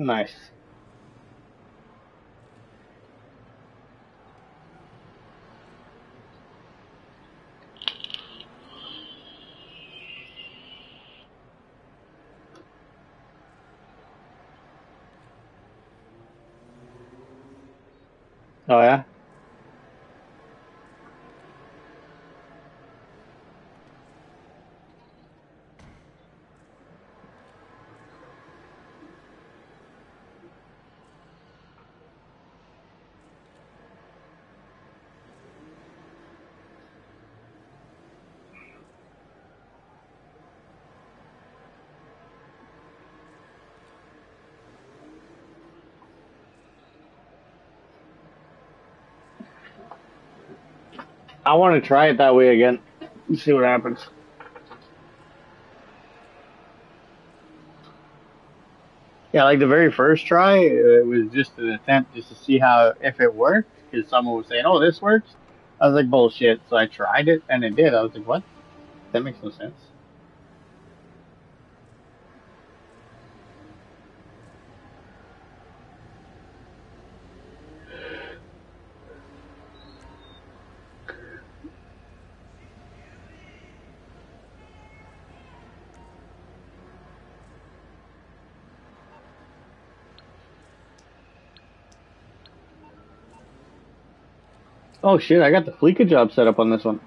Nice. Oh yeah? I want to try it that way again. And see what happens. Yeah, like the very first try, it was just an attempt just to see how if it worked. Because someone was saying, "Oh, this works." I was like, "Bullshit!" So I tried it, and it did. I was like, "What? That makes no sense." Oh shit! I got the Fleeca job set up on this one.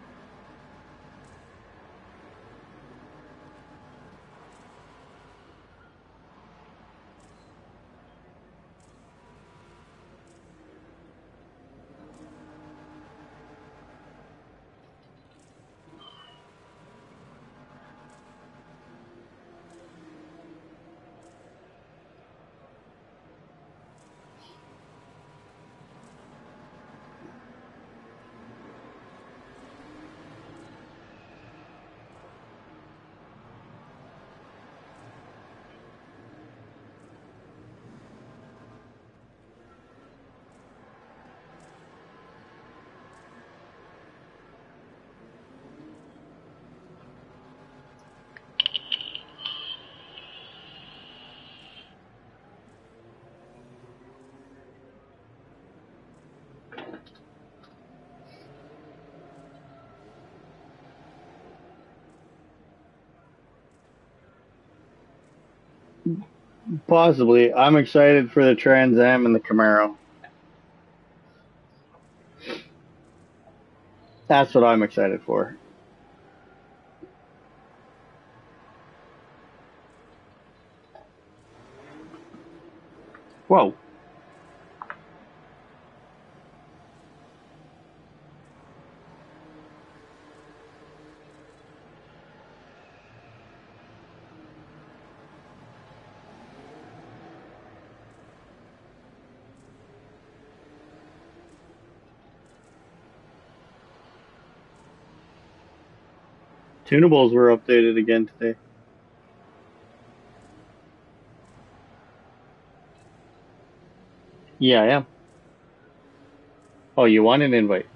Possibly. I'm excited for the Trans Am and the Camaro. That's what I'm excited for. Whoa. Tunables were updated again today. Yeah, I am. Oh, you want an invite?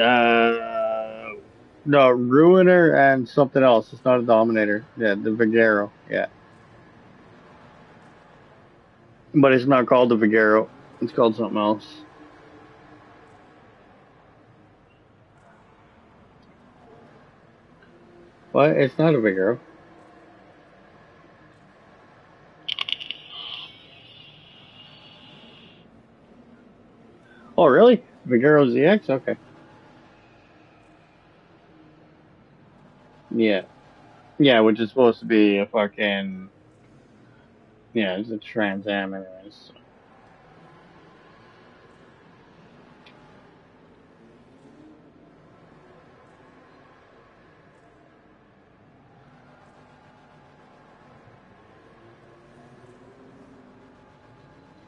Uh, Ruiner and something else. It's not a Dominator. Yeah, the Vigero. Yeah. But it's not called the Vigero. It's called something else. What? It's not a Vigero. Oh, really? Vigero ZX? Okay. Yeah. Yeah, which is supposed to be a fucking. Yeah, it's a Trans Am, anyways.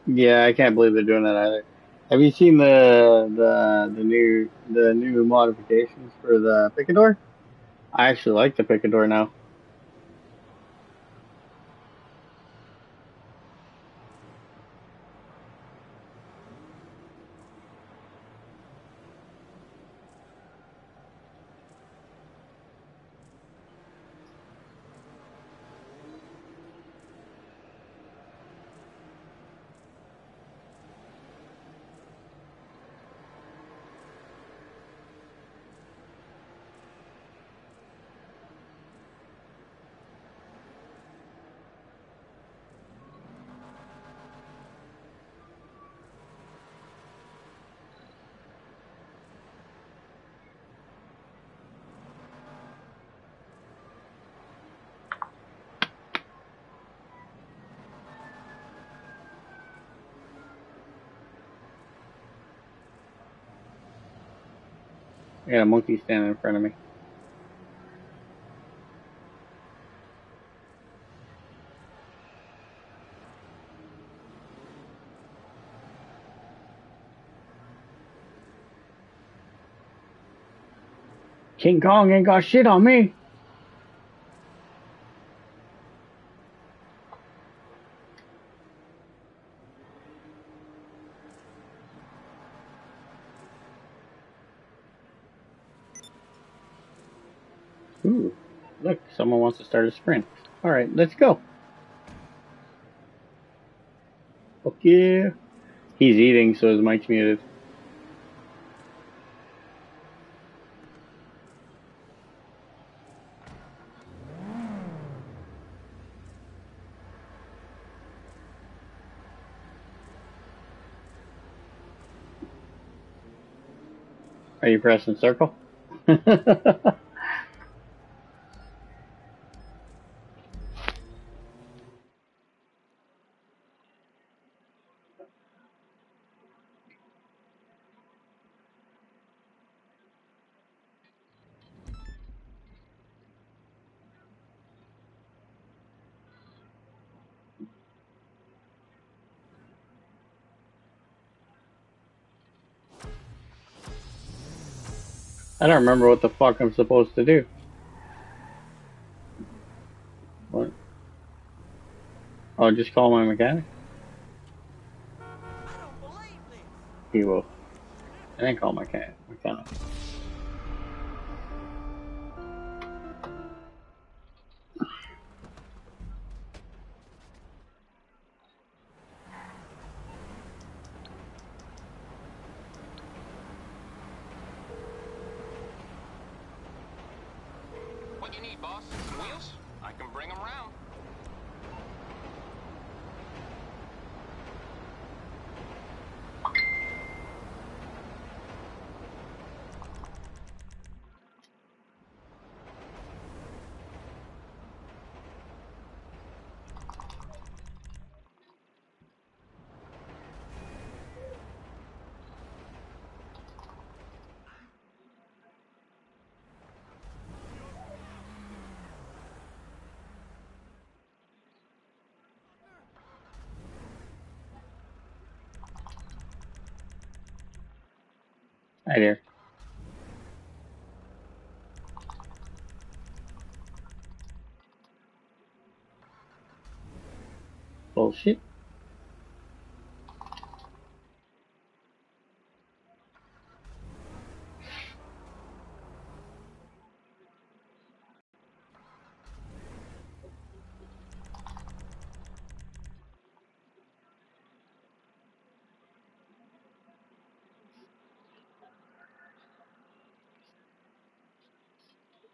Yeah, I can't believe they're doing that either. Have you seen the the the new the new modifications for the Picador? I actually like the Picador now. I got a monkey standing in front of me. King Kong ain't got shit on me. Someone wants to start a sprint. All right, let's go. Okay. He's eating, so his mic's muted. Are you pressing circle? <laughs> I don't remember what the fuck I'm supposed to do. What? Oh, just call my mechanic? I don't believe this. He will. And then call my mechanic. Hi there. Bullshit.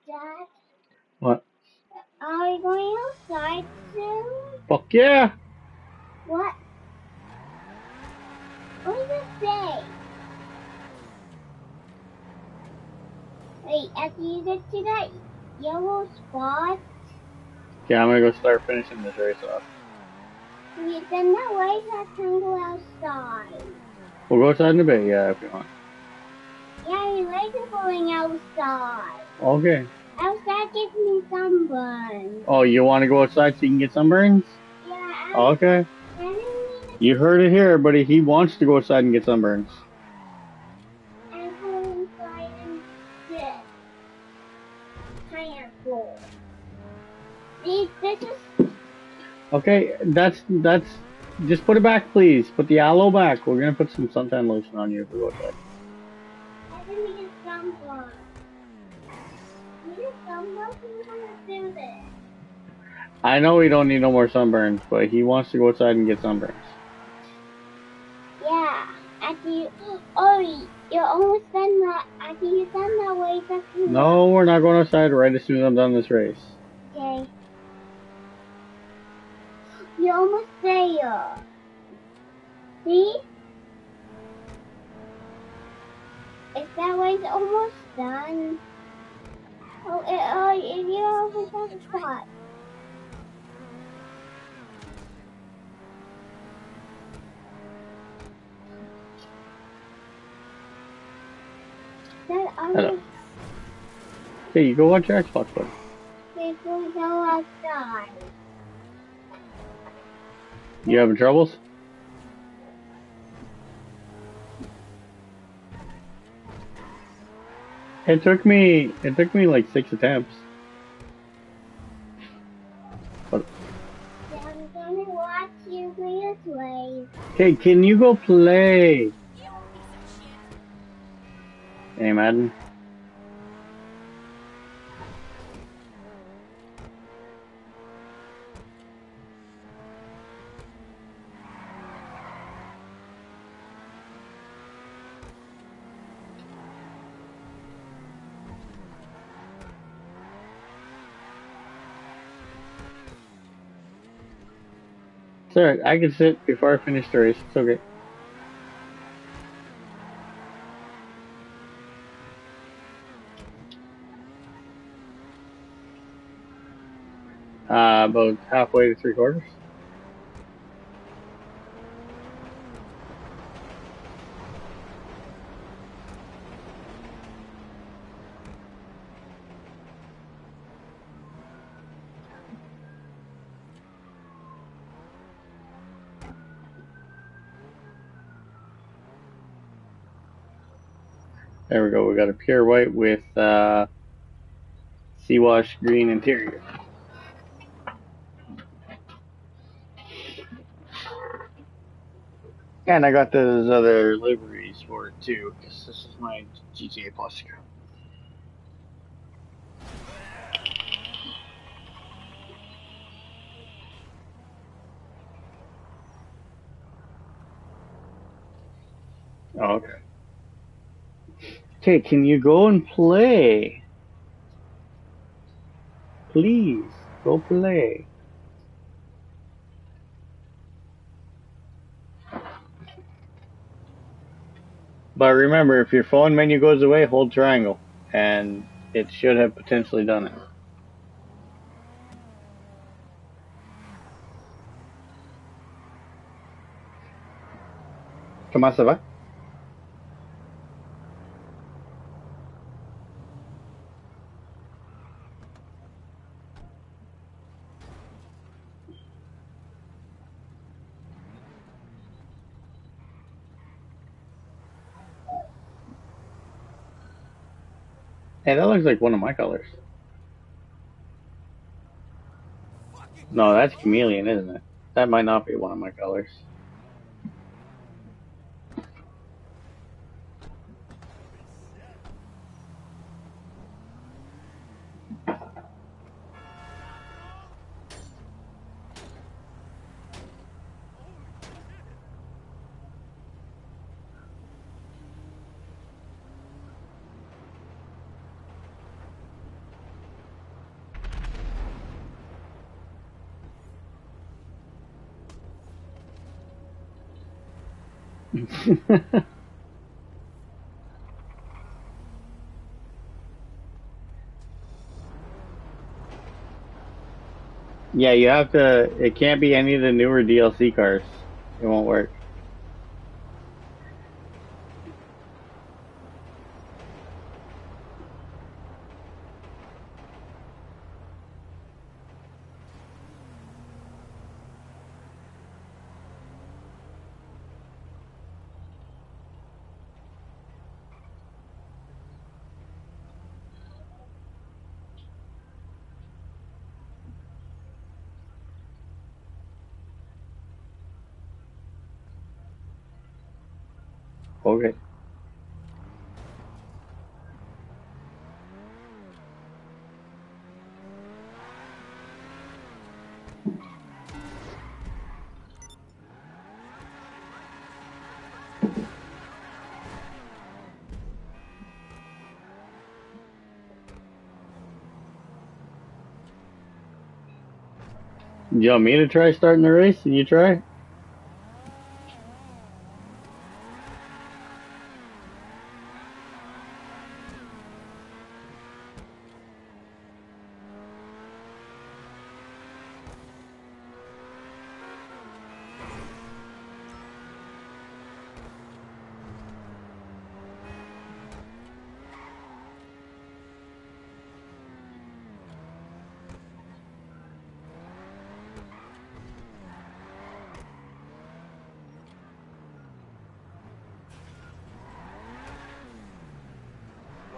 Dad, What? are we going outside soon? Fuck yeah! What? What does it say? Wait, after you get to that yellow spot, Yeah, I'm gonna go start finishing this race off. you then that I can go outside. We'll go outside in a bit, yeah, if you want. Yeah, legs are going outside. Okay. Outside gives me sunburn. Oh, you want to go outside so you can get sunburns? Okay. You heard it here, buddy. He wants to go outside and get sunburns. Okay, that's that's. Just put it back, please. Put the aloe back. We're gonna put some suntan lotion on you if we go outside. I didn't need sunburn. Need sunburn? Who's gonna do this? I know we don't need no more sunburns, but he wants to go outside and get sunburns. Yeah, after oh, you, oh, you're almost done that. After you're done that way, that's No, we're not going outside right as soon as I'm done this race. Okay. You're almost there. See? If that way's almost done. Oh, it, oh, if you're almost at the spot. That Hello. Okay, you go watch your Xbox, before we go outside. You having troubles? It took me. It took me like six attempts. But Yeah, I'm gonna watch you way. okay, can you go play? Madden. It's I can sit before I finish the race. It's okay. Uh, about halfway to three quarters. There we go. We got a pure white with uh, sea wash green interior. And I got those other liveries for it too, because this is my GTA Plus account. Oh, okay. Okay, can you go and play? Please, go play. But remember, if your phone menu goes away, hold triangle, and it should have potentially done it. Comment ça va? Hey, that looks like one of my colors. No, that's chameleon, isn't it? That might not be one of my colors. <laughs> yeah, you have to. It can't be any of the newer DLC cars. It won't work. Okay. You want me to try starting the race and you try?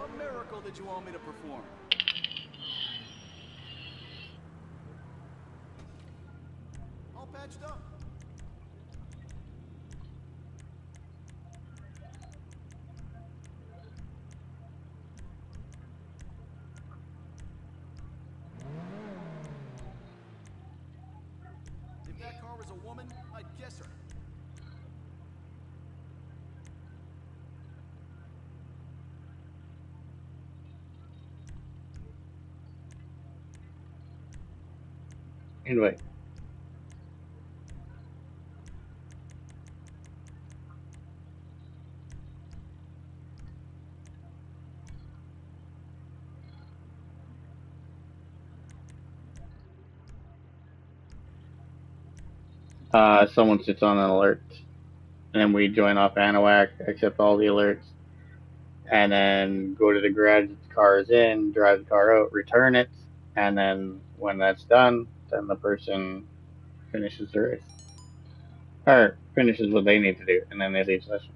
What miracle did you want me to perform? All patched up. If that car was a woman, I'd guess her. Anyway. uh, someone sits on an alert, and then we join off Anahuac, accept all the alerts, and then go to the garage the car is in, drive the car out, return it, and then when that's done, then the person finishes the race. Or finishes what they need to do, and then they leave session.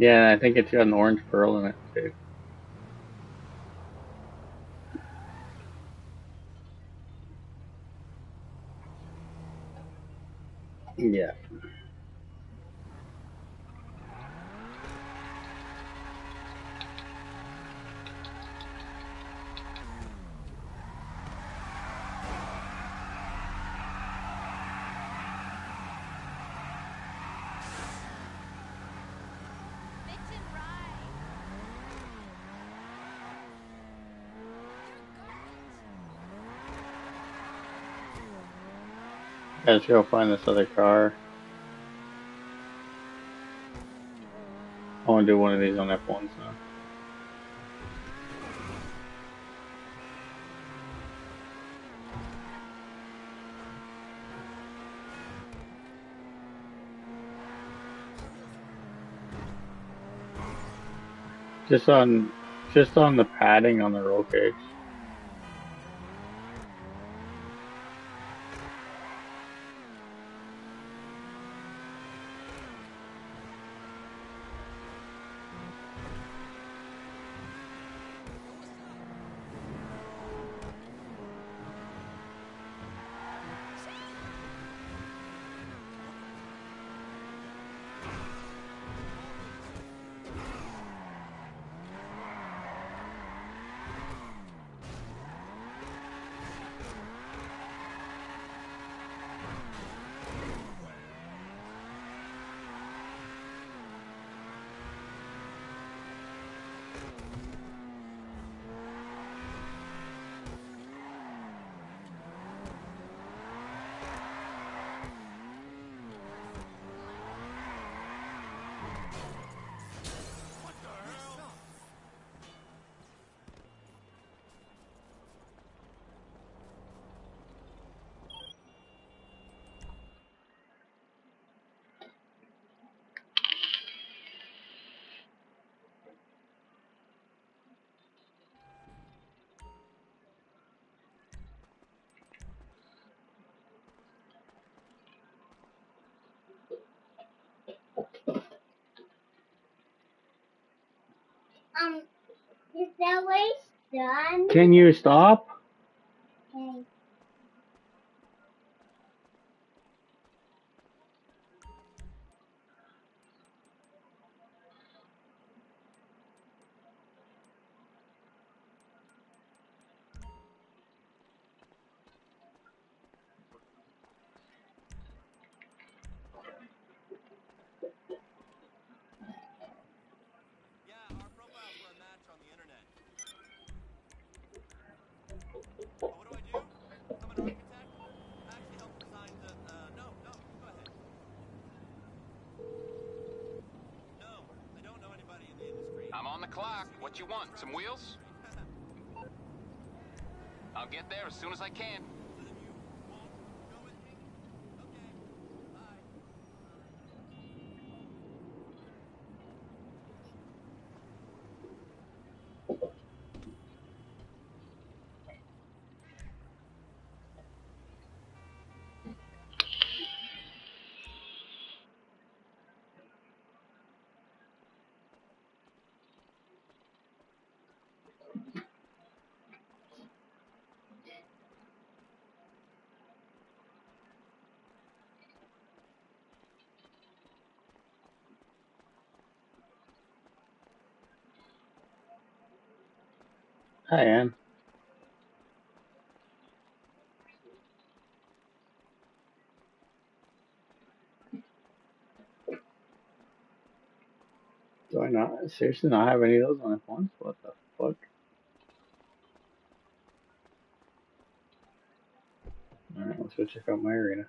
Yeah, I think it's got an orange pearl in it too. Yeah. Fix and ride. Let's go find this other car. I want to do one of these on F1s now. Just on, just on the padding on the roll cage. Um, is done? Can you stop? Want? Some wheels? I'll get there as soon as I can. Hi, Ann. Do I not seriously not have any of those on at once? What the fuck? Alright, let's go check out my arena.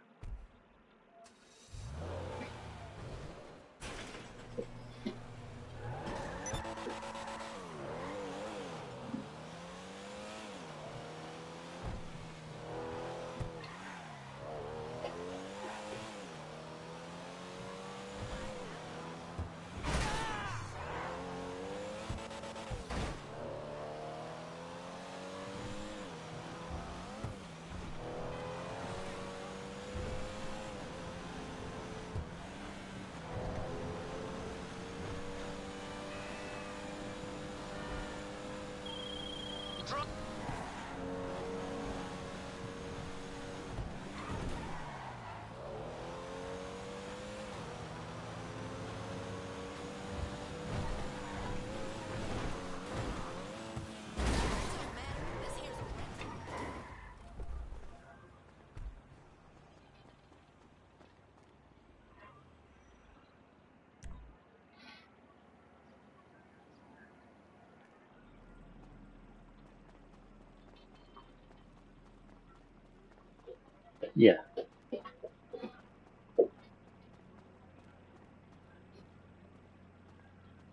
Yeah.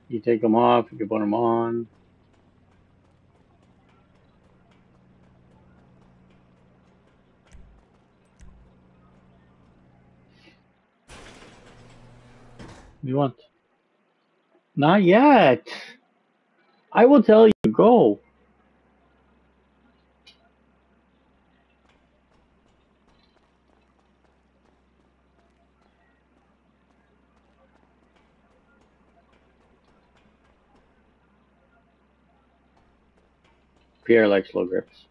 You take them off, you can put them on. You want? Not yet. I will tell you. Go. Pierre likes slow grips.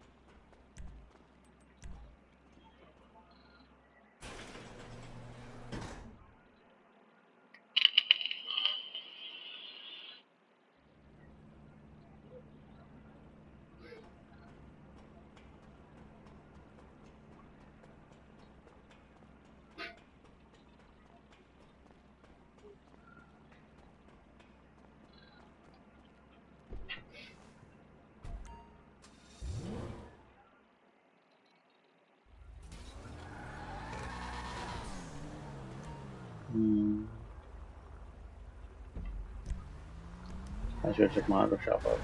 Should check my auto shop out.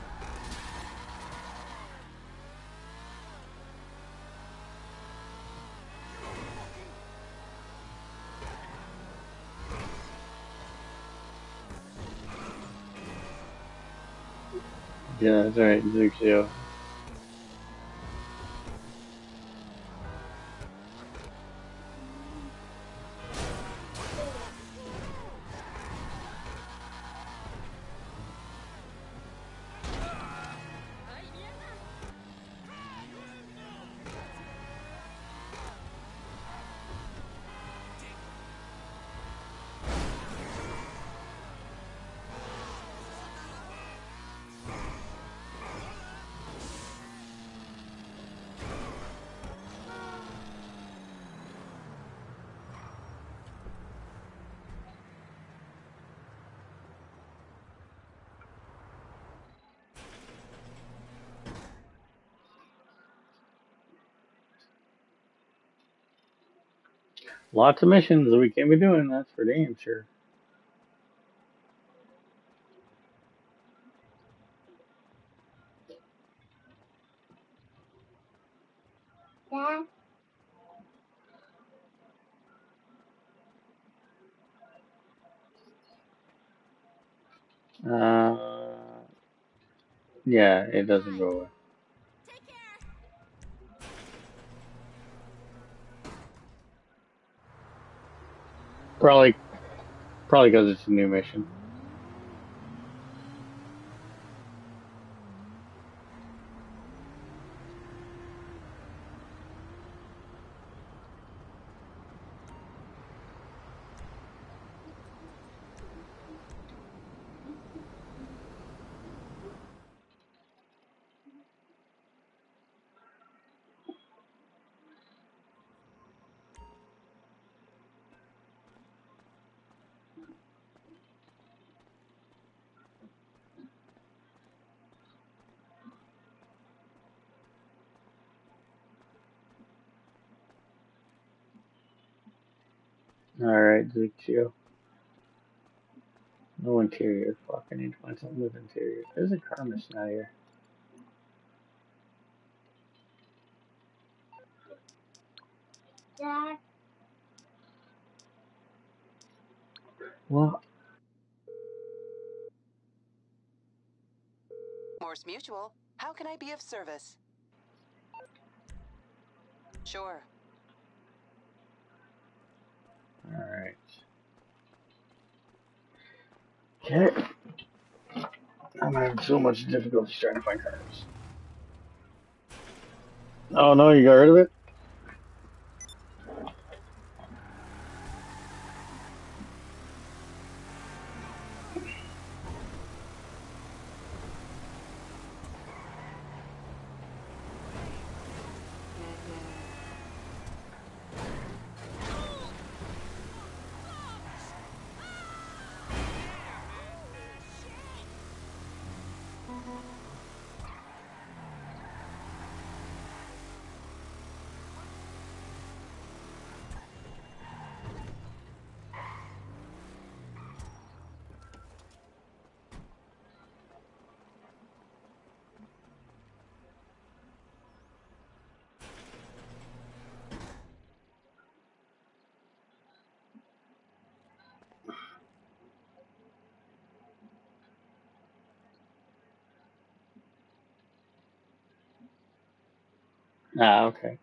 Yeah, that's right. Zuxio. Lots of missions that we can't be doing, that's for damn sure. Dad? Uh, yeah, it doesn't go away. Probably, probably because it's a new mission. Alright, Zuxio. No interior. Fuck, I need to find something with interior. There's a car missing out here. Jack, What? Mors Mutual, how can I be of service? Sure. Alright. I'm having so much difficulty trying to find cars. Oh no, you got rid of it? Ah, okay.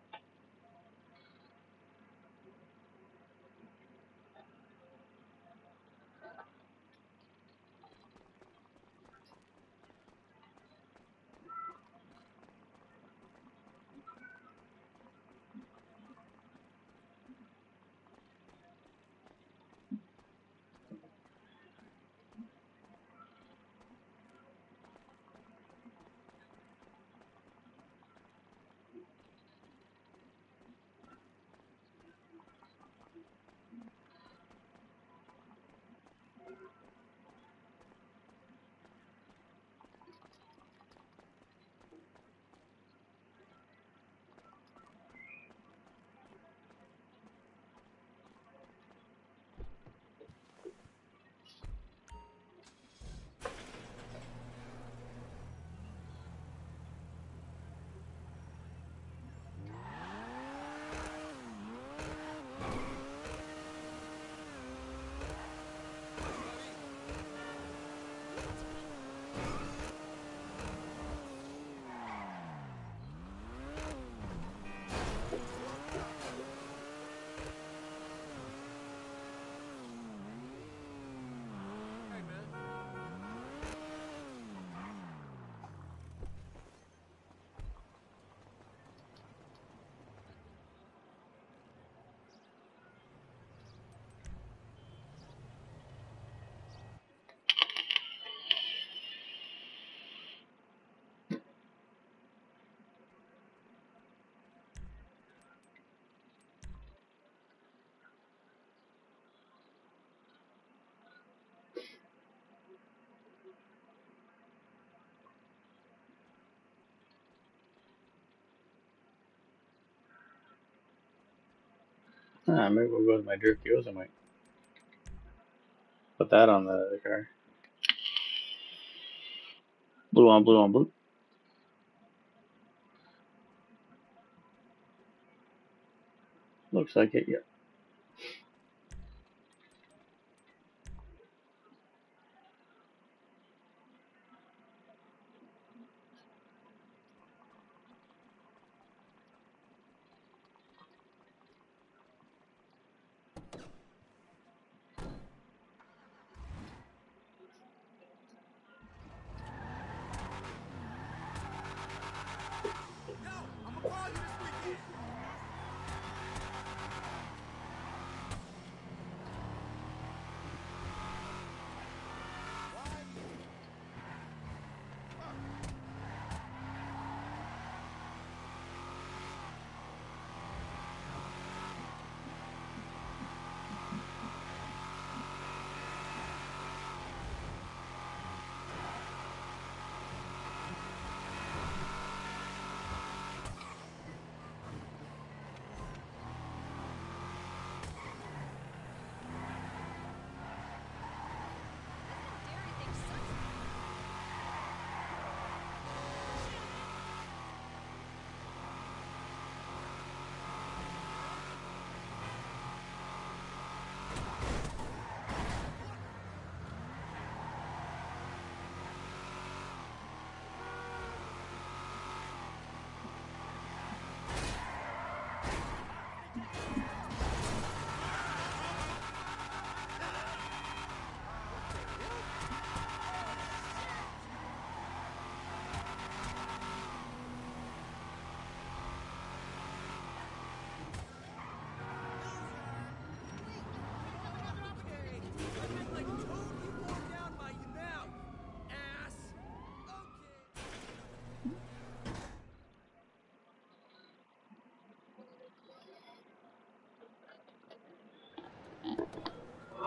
Ah, maybe we'll go to my I might put that on the other car. Blue on blue on blue. Looks like it, yeah.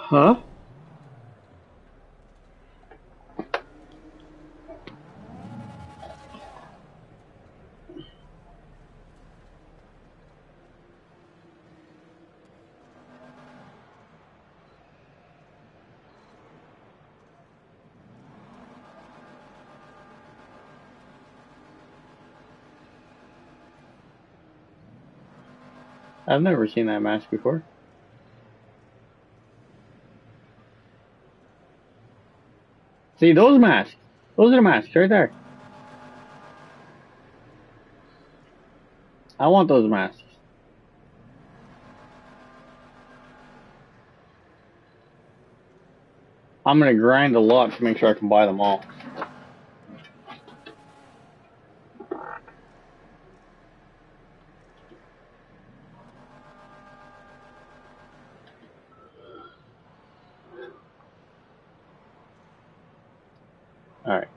Huh? I've never seen that mask before. See those masks? Those are the masks right there. I want those masks. I'm gonna grind a lot to make sure I can buy them all. Alright.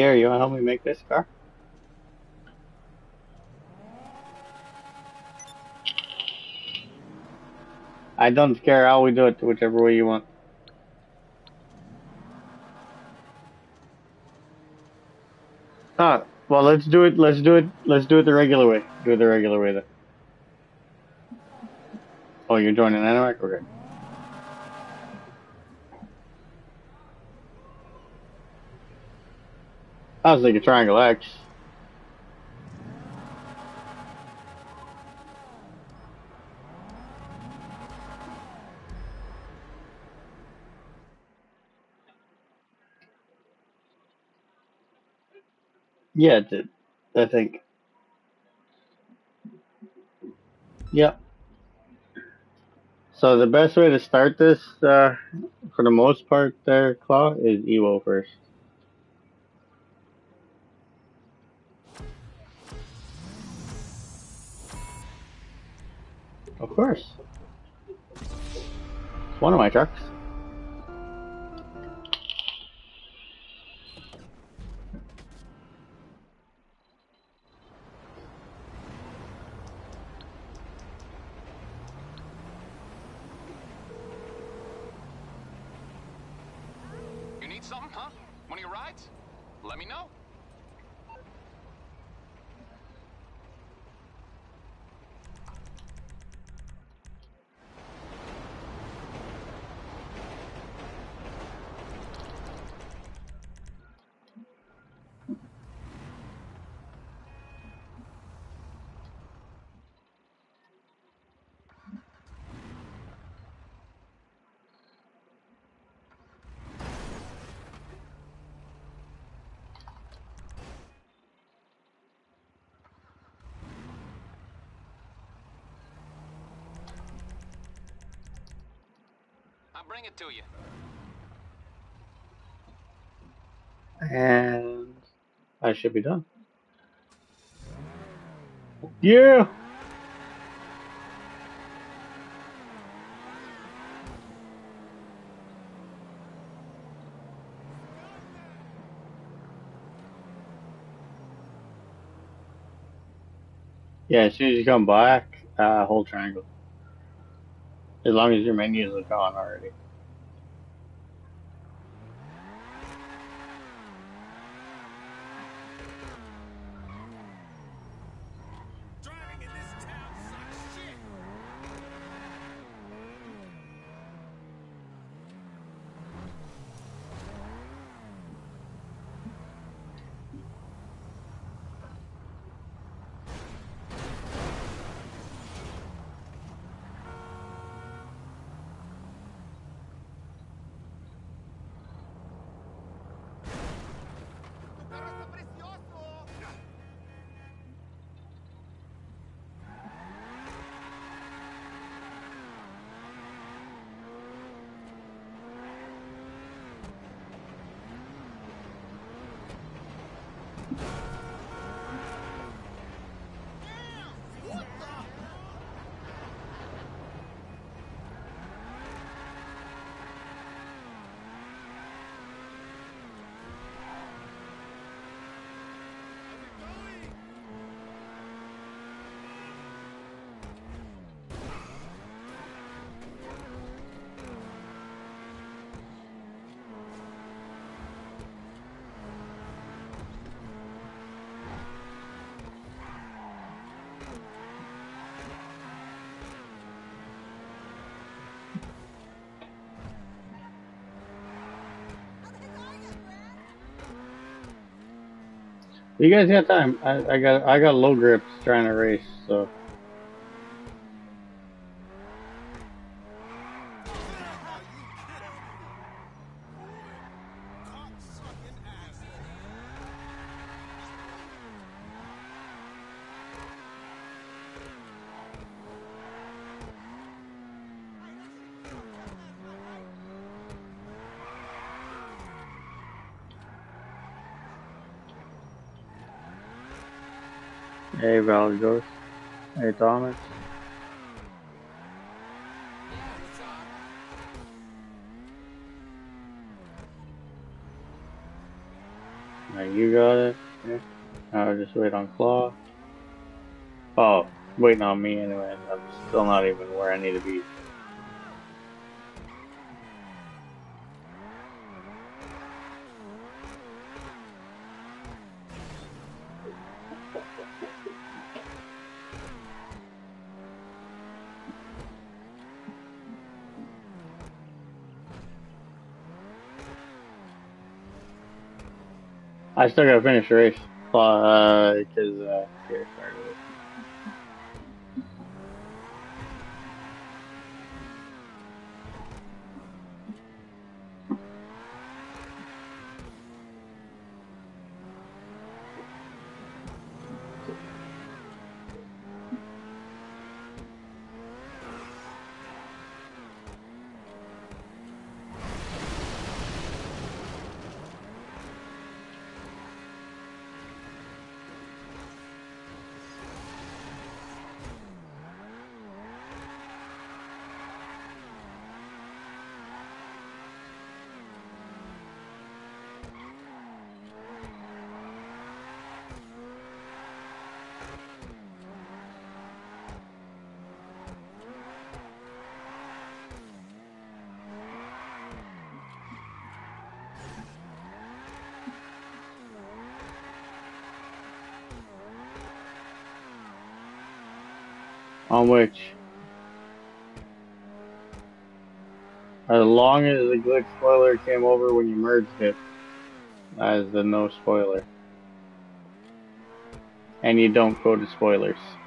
Gary, you wanna help me make this car? I don't care how we do it, whichever way you want. Ah, well, let's do it. Let's do it. Let's do it the regular way. Do it the regular way then. Oh, you're joining anyway. Okay. I was thinking Triangle X. Yeah, it did. I think. Yep. So the best way to start this, uh, for the most part, there, Claw, is Evo first. Of course. It's one of my trucks. You need something, huh? One of your rides? Let me know. I'll bring it to you. And I should be done. Yeah. Yeah, as soon as you come back, uh, hold triangle. As long as your menus are gone already. You guys got time? I, I got I got low grips trying to race, so hey Valley Ghost. Hey Thomas. Now you got it. Yeah. Now just wait on Claw. Oh, waiting on me anyway. I'm still not even where I need to be. I still gotta finish the race. Uh, cause, uh, here, started it. On which? As long as the glitch spoiler came over when you merged it, as the no spoiler. And you don't go to spoilers.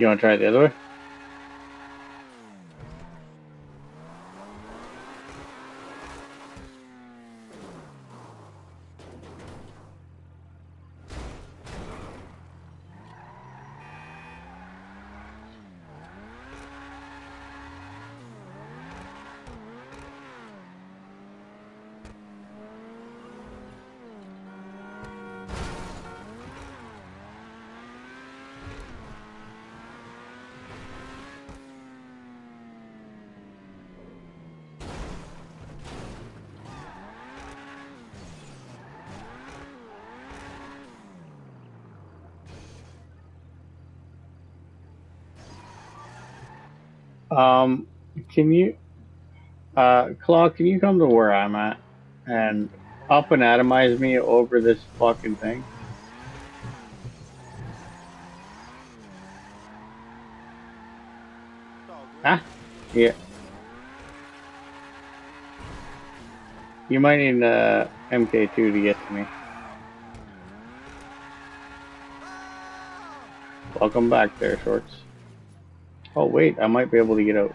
You wanna try it the other way? Um, can you, uh, Claw, can you come to where I'm at and up and atomize me over this fucking thing? Huh? Yeah. You might need uh, MK2 to get to me. Welcome back there, Shorts. Oh wait, I might be able to get out.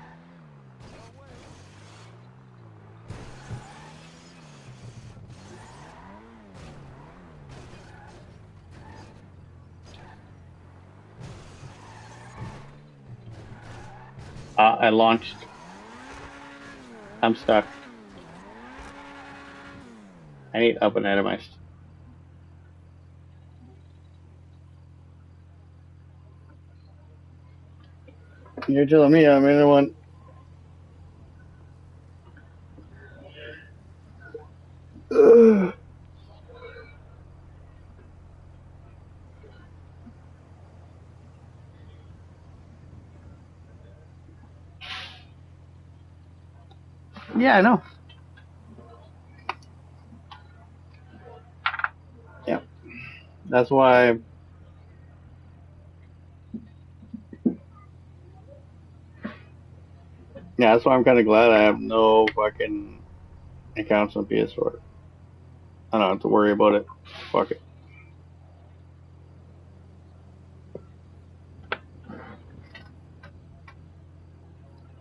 Launched. I'm stuck. I need up and atomized. You're telling me I'm in the one. Yeah, I know. Yeah. That's why. Yeah, that's why I'm kind of glad I have no fucking accounts on PS4. I don't have to worry about it. Fuck it.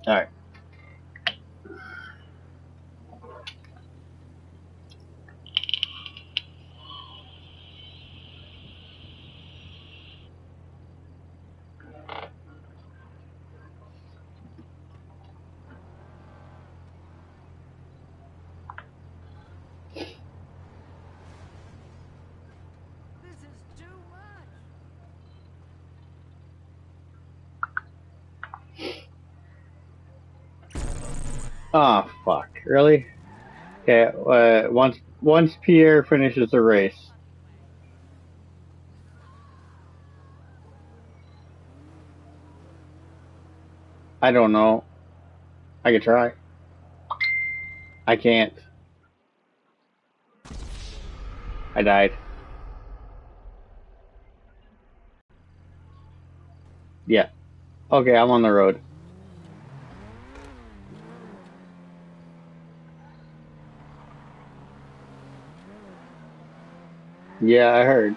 Alright. This is too much. Oh fuck! Really? Okay. Uh, once once Pierre finishes the race, I don't know. I could try. I can't. I died. Yeah. Okay, I'm on the road. Yeah, I heard.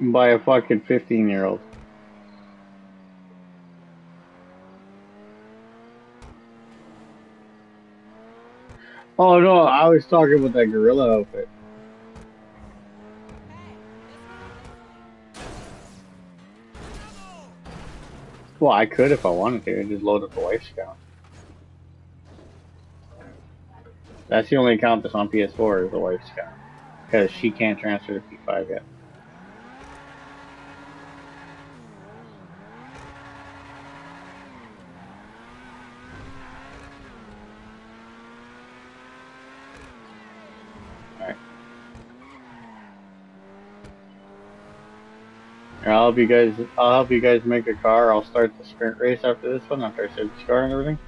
By a fucking 15 year old. Oh no, I was talking about that gorilla outfit. Well, I could if I wanted to, just load up the wife's account. That's the only account that's on PS4 is the wife's account. Because she can't transfer to P5 yet. Alright. I'll help you guys. I'll help you guys make a car. I'll start the sprint race after this one. After I save the car and everything.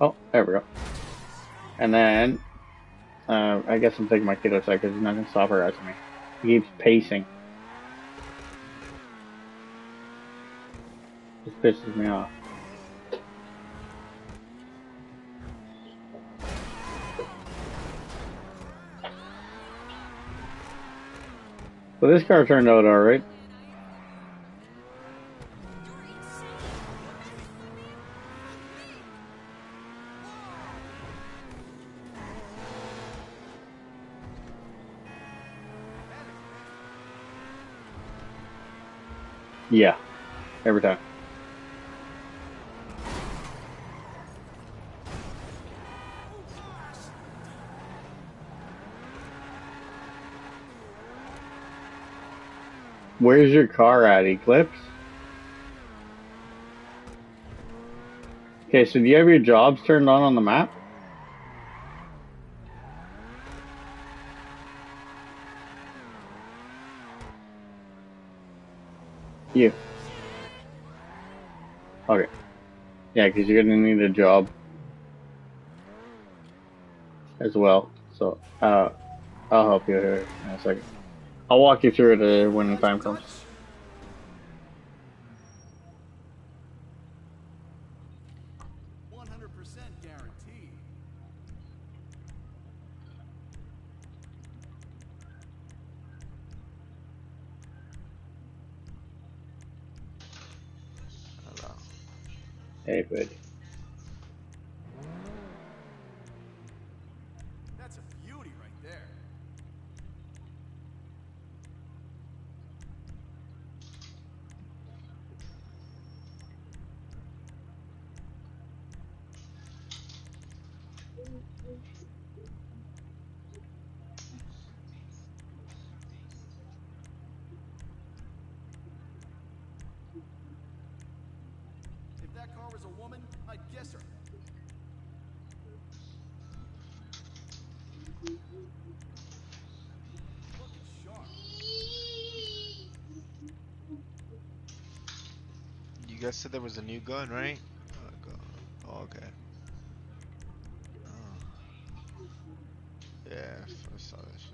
Oh, there we go. And then, uh, I guess I'm taking my kid outside because he's not gonna stop harassing me. He keeps pacing. This pisses me off. So this car turned out alright. Every time. Where's your car at, Eclipse? Okay, so do you have your jobs turned on on the map? You. Okay. Yeah, because you're gonna need a job as well. So, uh, I'll help you here in a second. I'll walk you through it uh, when the time comes. There was a new gun, right? Oh, gun. Oh, okay. Oh. Yeah, I saw that shit.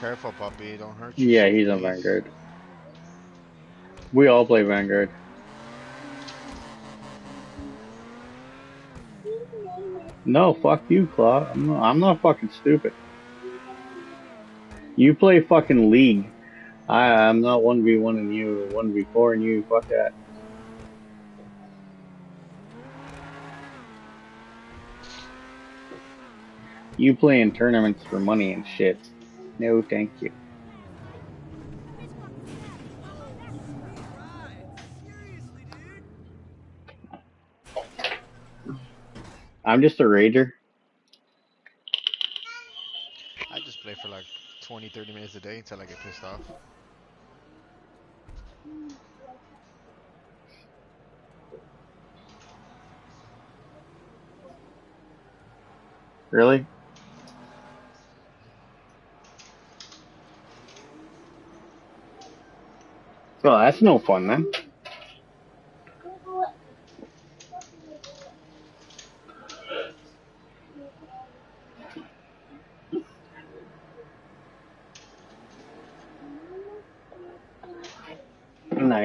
Careful, puppy. Don't hurt you. Yeah, he's on Vanguard. We all play Vanguard. No, fuck you, Claw. I'm not, I'm not fucking stupid. You play fucking League. I, I'm not 1v1 and you, 1v4 and you, fuck that. You play in tournaments for money and shit. No, thank you. I'm just a rager. I just play for like 20, 30 minutes a day until I get pissed off. Really? Well, that's no fun then.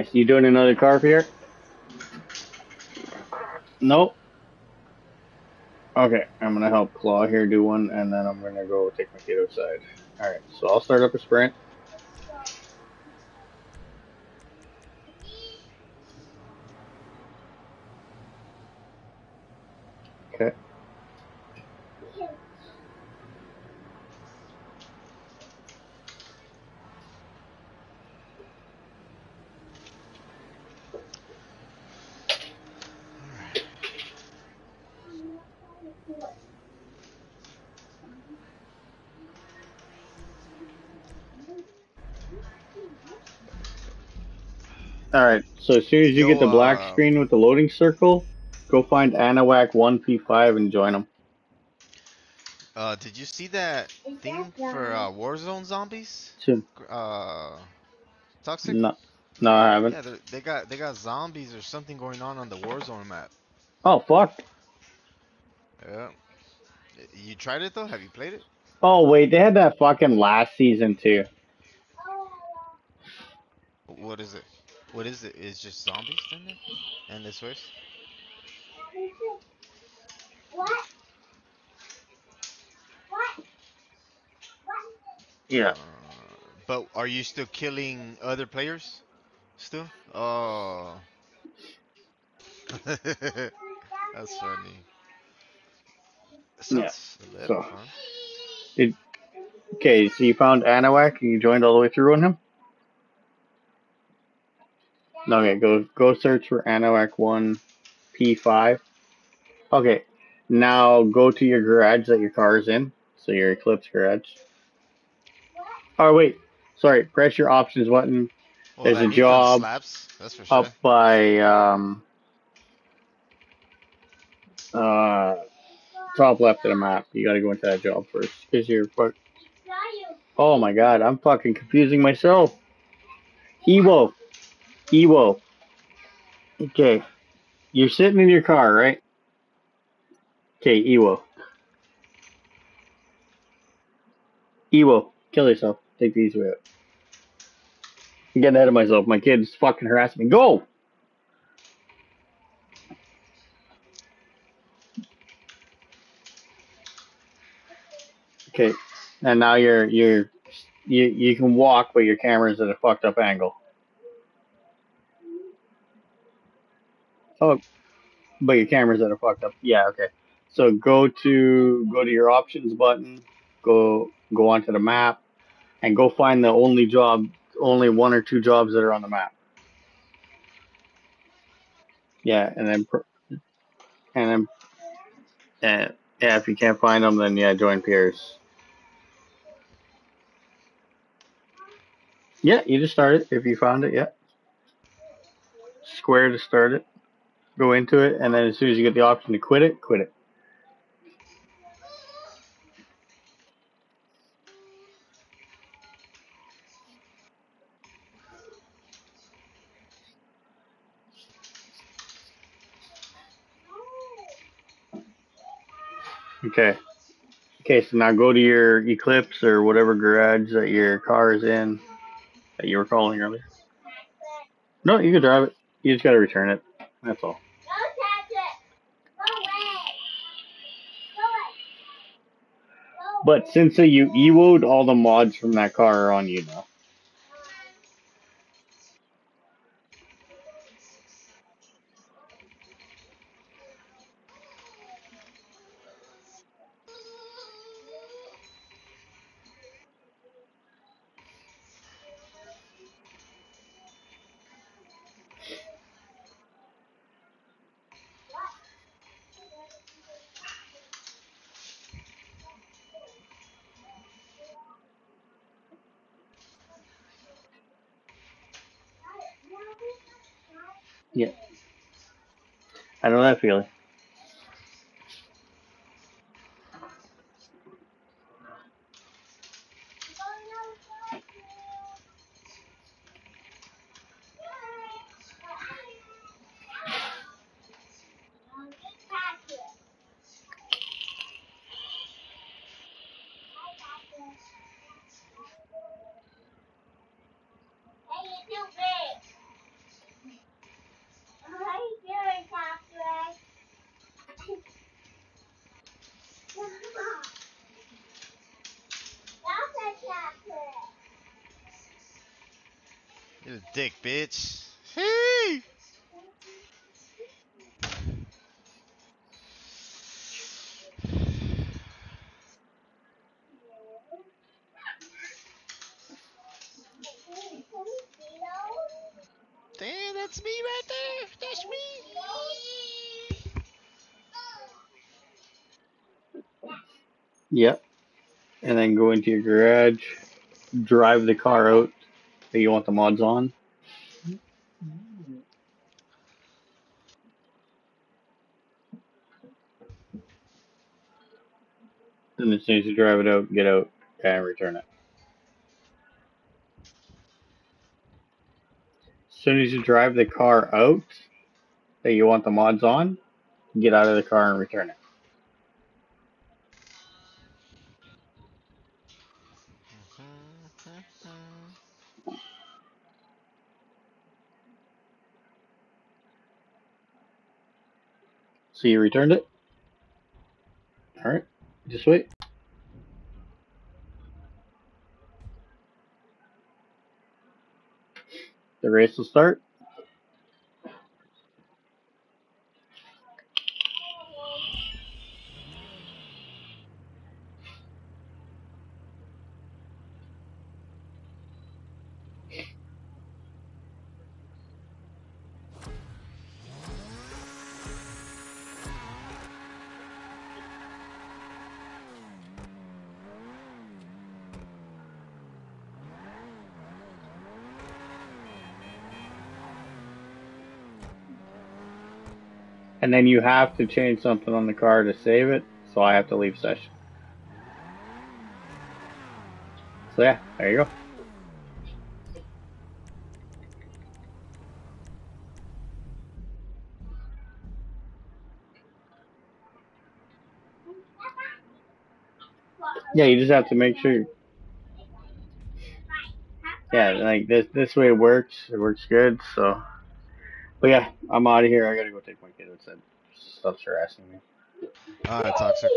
Nice. You doing another carve here? Nope. Okay, I'm gonna help Claw here do one, and then I'm gonna go take my kid outside. Alright, so I'll start up a sprint. Okay. Alright, so as soon as you Yo, get the black uh, screen with the loading circle, go find Anahuac 1P5 and join them. Uh, did you see that thing for uh, Warzone zombies? Soon. Uh, toxic. No, no, I haven't. Yeah, they got they got zombies or something going on on the Warzone map. Oh, fuck. Yeah. You tried it though? Have you played it? Oh, wait, they had that fucking last season too. What is it? What is it? It's just zombies in there? And this way? What? What? Yeah. Uh, but are you still killing other players? Still? Oh. <laughs> That's funny. Yeah, little so-. Did okay? So you found Anahuac and you joined all the way through on him. No, okay, go go search for Anahuac one P five. Okay, now go to your garage that your car is in. So your Eclipse garage. Oh wait, sorry. Press your options button Well, There's a job Slaps, that's for sure. up by um uh top left of the map. You gotta go into that job first. Cause you're fuck. Oh my god, I'm fucking confusing myself. Ewo. Ewo. Okay. You're sitting in your car, right? Okay, Ewo. Ewo, kill yourself. Take the easy way out. I'm getting ahead of myself. My kid's fucking harassing me. Go! Okay. And now you're you're you you can walk but your camera's at a fucked up angle. Oh but your camera's at a fucked up yeah, okay. So go to go to your options button, go go onto the map and go find the only job only one or two jobs that are on the map. Yeah, and then and then uh, yeah, if you can't find them then yeah, join peers. Yeah, you just start it if you found it, yeah. Square to start it. Go into it and then as soon as you get the option to quit it, quit it. Okay. Okay, so now go to your Eclipse or whatever garage that your car is in that you were calling earlier. No, you can drive it. You just gotta return it. That's all. But since you ewoed, all the mods from that car are on you now. Your garage, drive the car out that you want the mods on. Then as soon as you drive it out, get out and return it. As soon as you drive the car out that you want the mods on, get out of the car and return it. So you returned it? Alright, just wait. The race will start. And then you have to change something on the car to save it. so I have to leave session. So yeah, there you go. Yeah, you just have to make sure. Yeah, like this this way it works. It works good. So, but yeah, I'm out of here. I gotta go take my kid outside. Stuff's harassing me. Alright, toxic.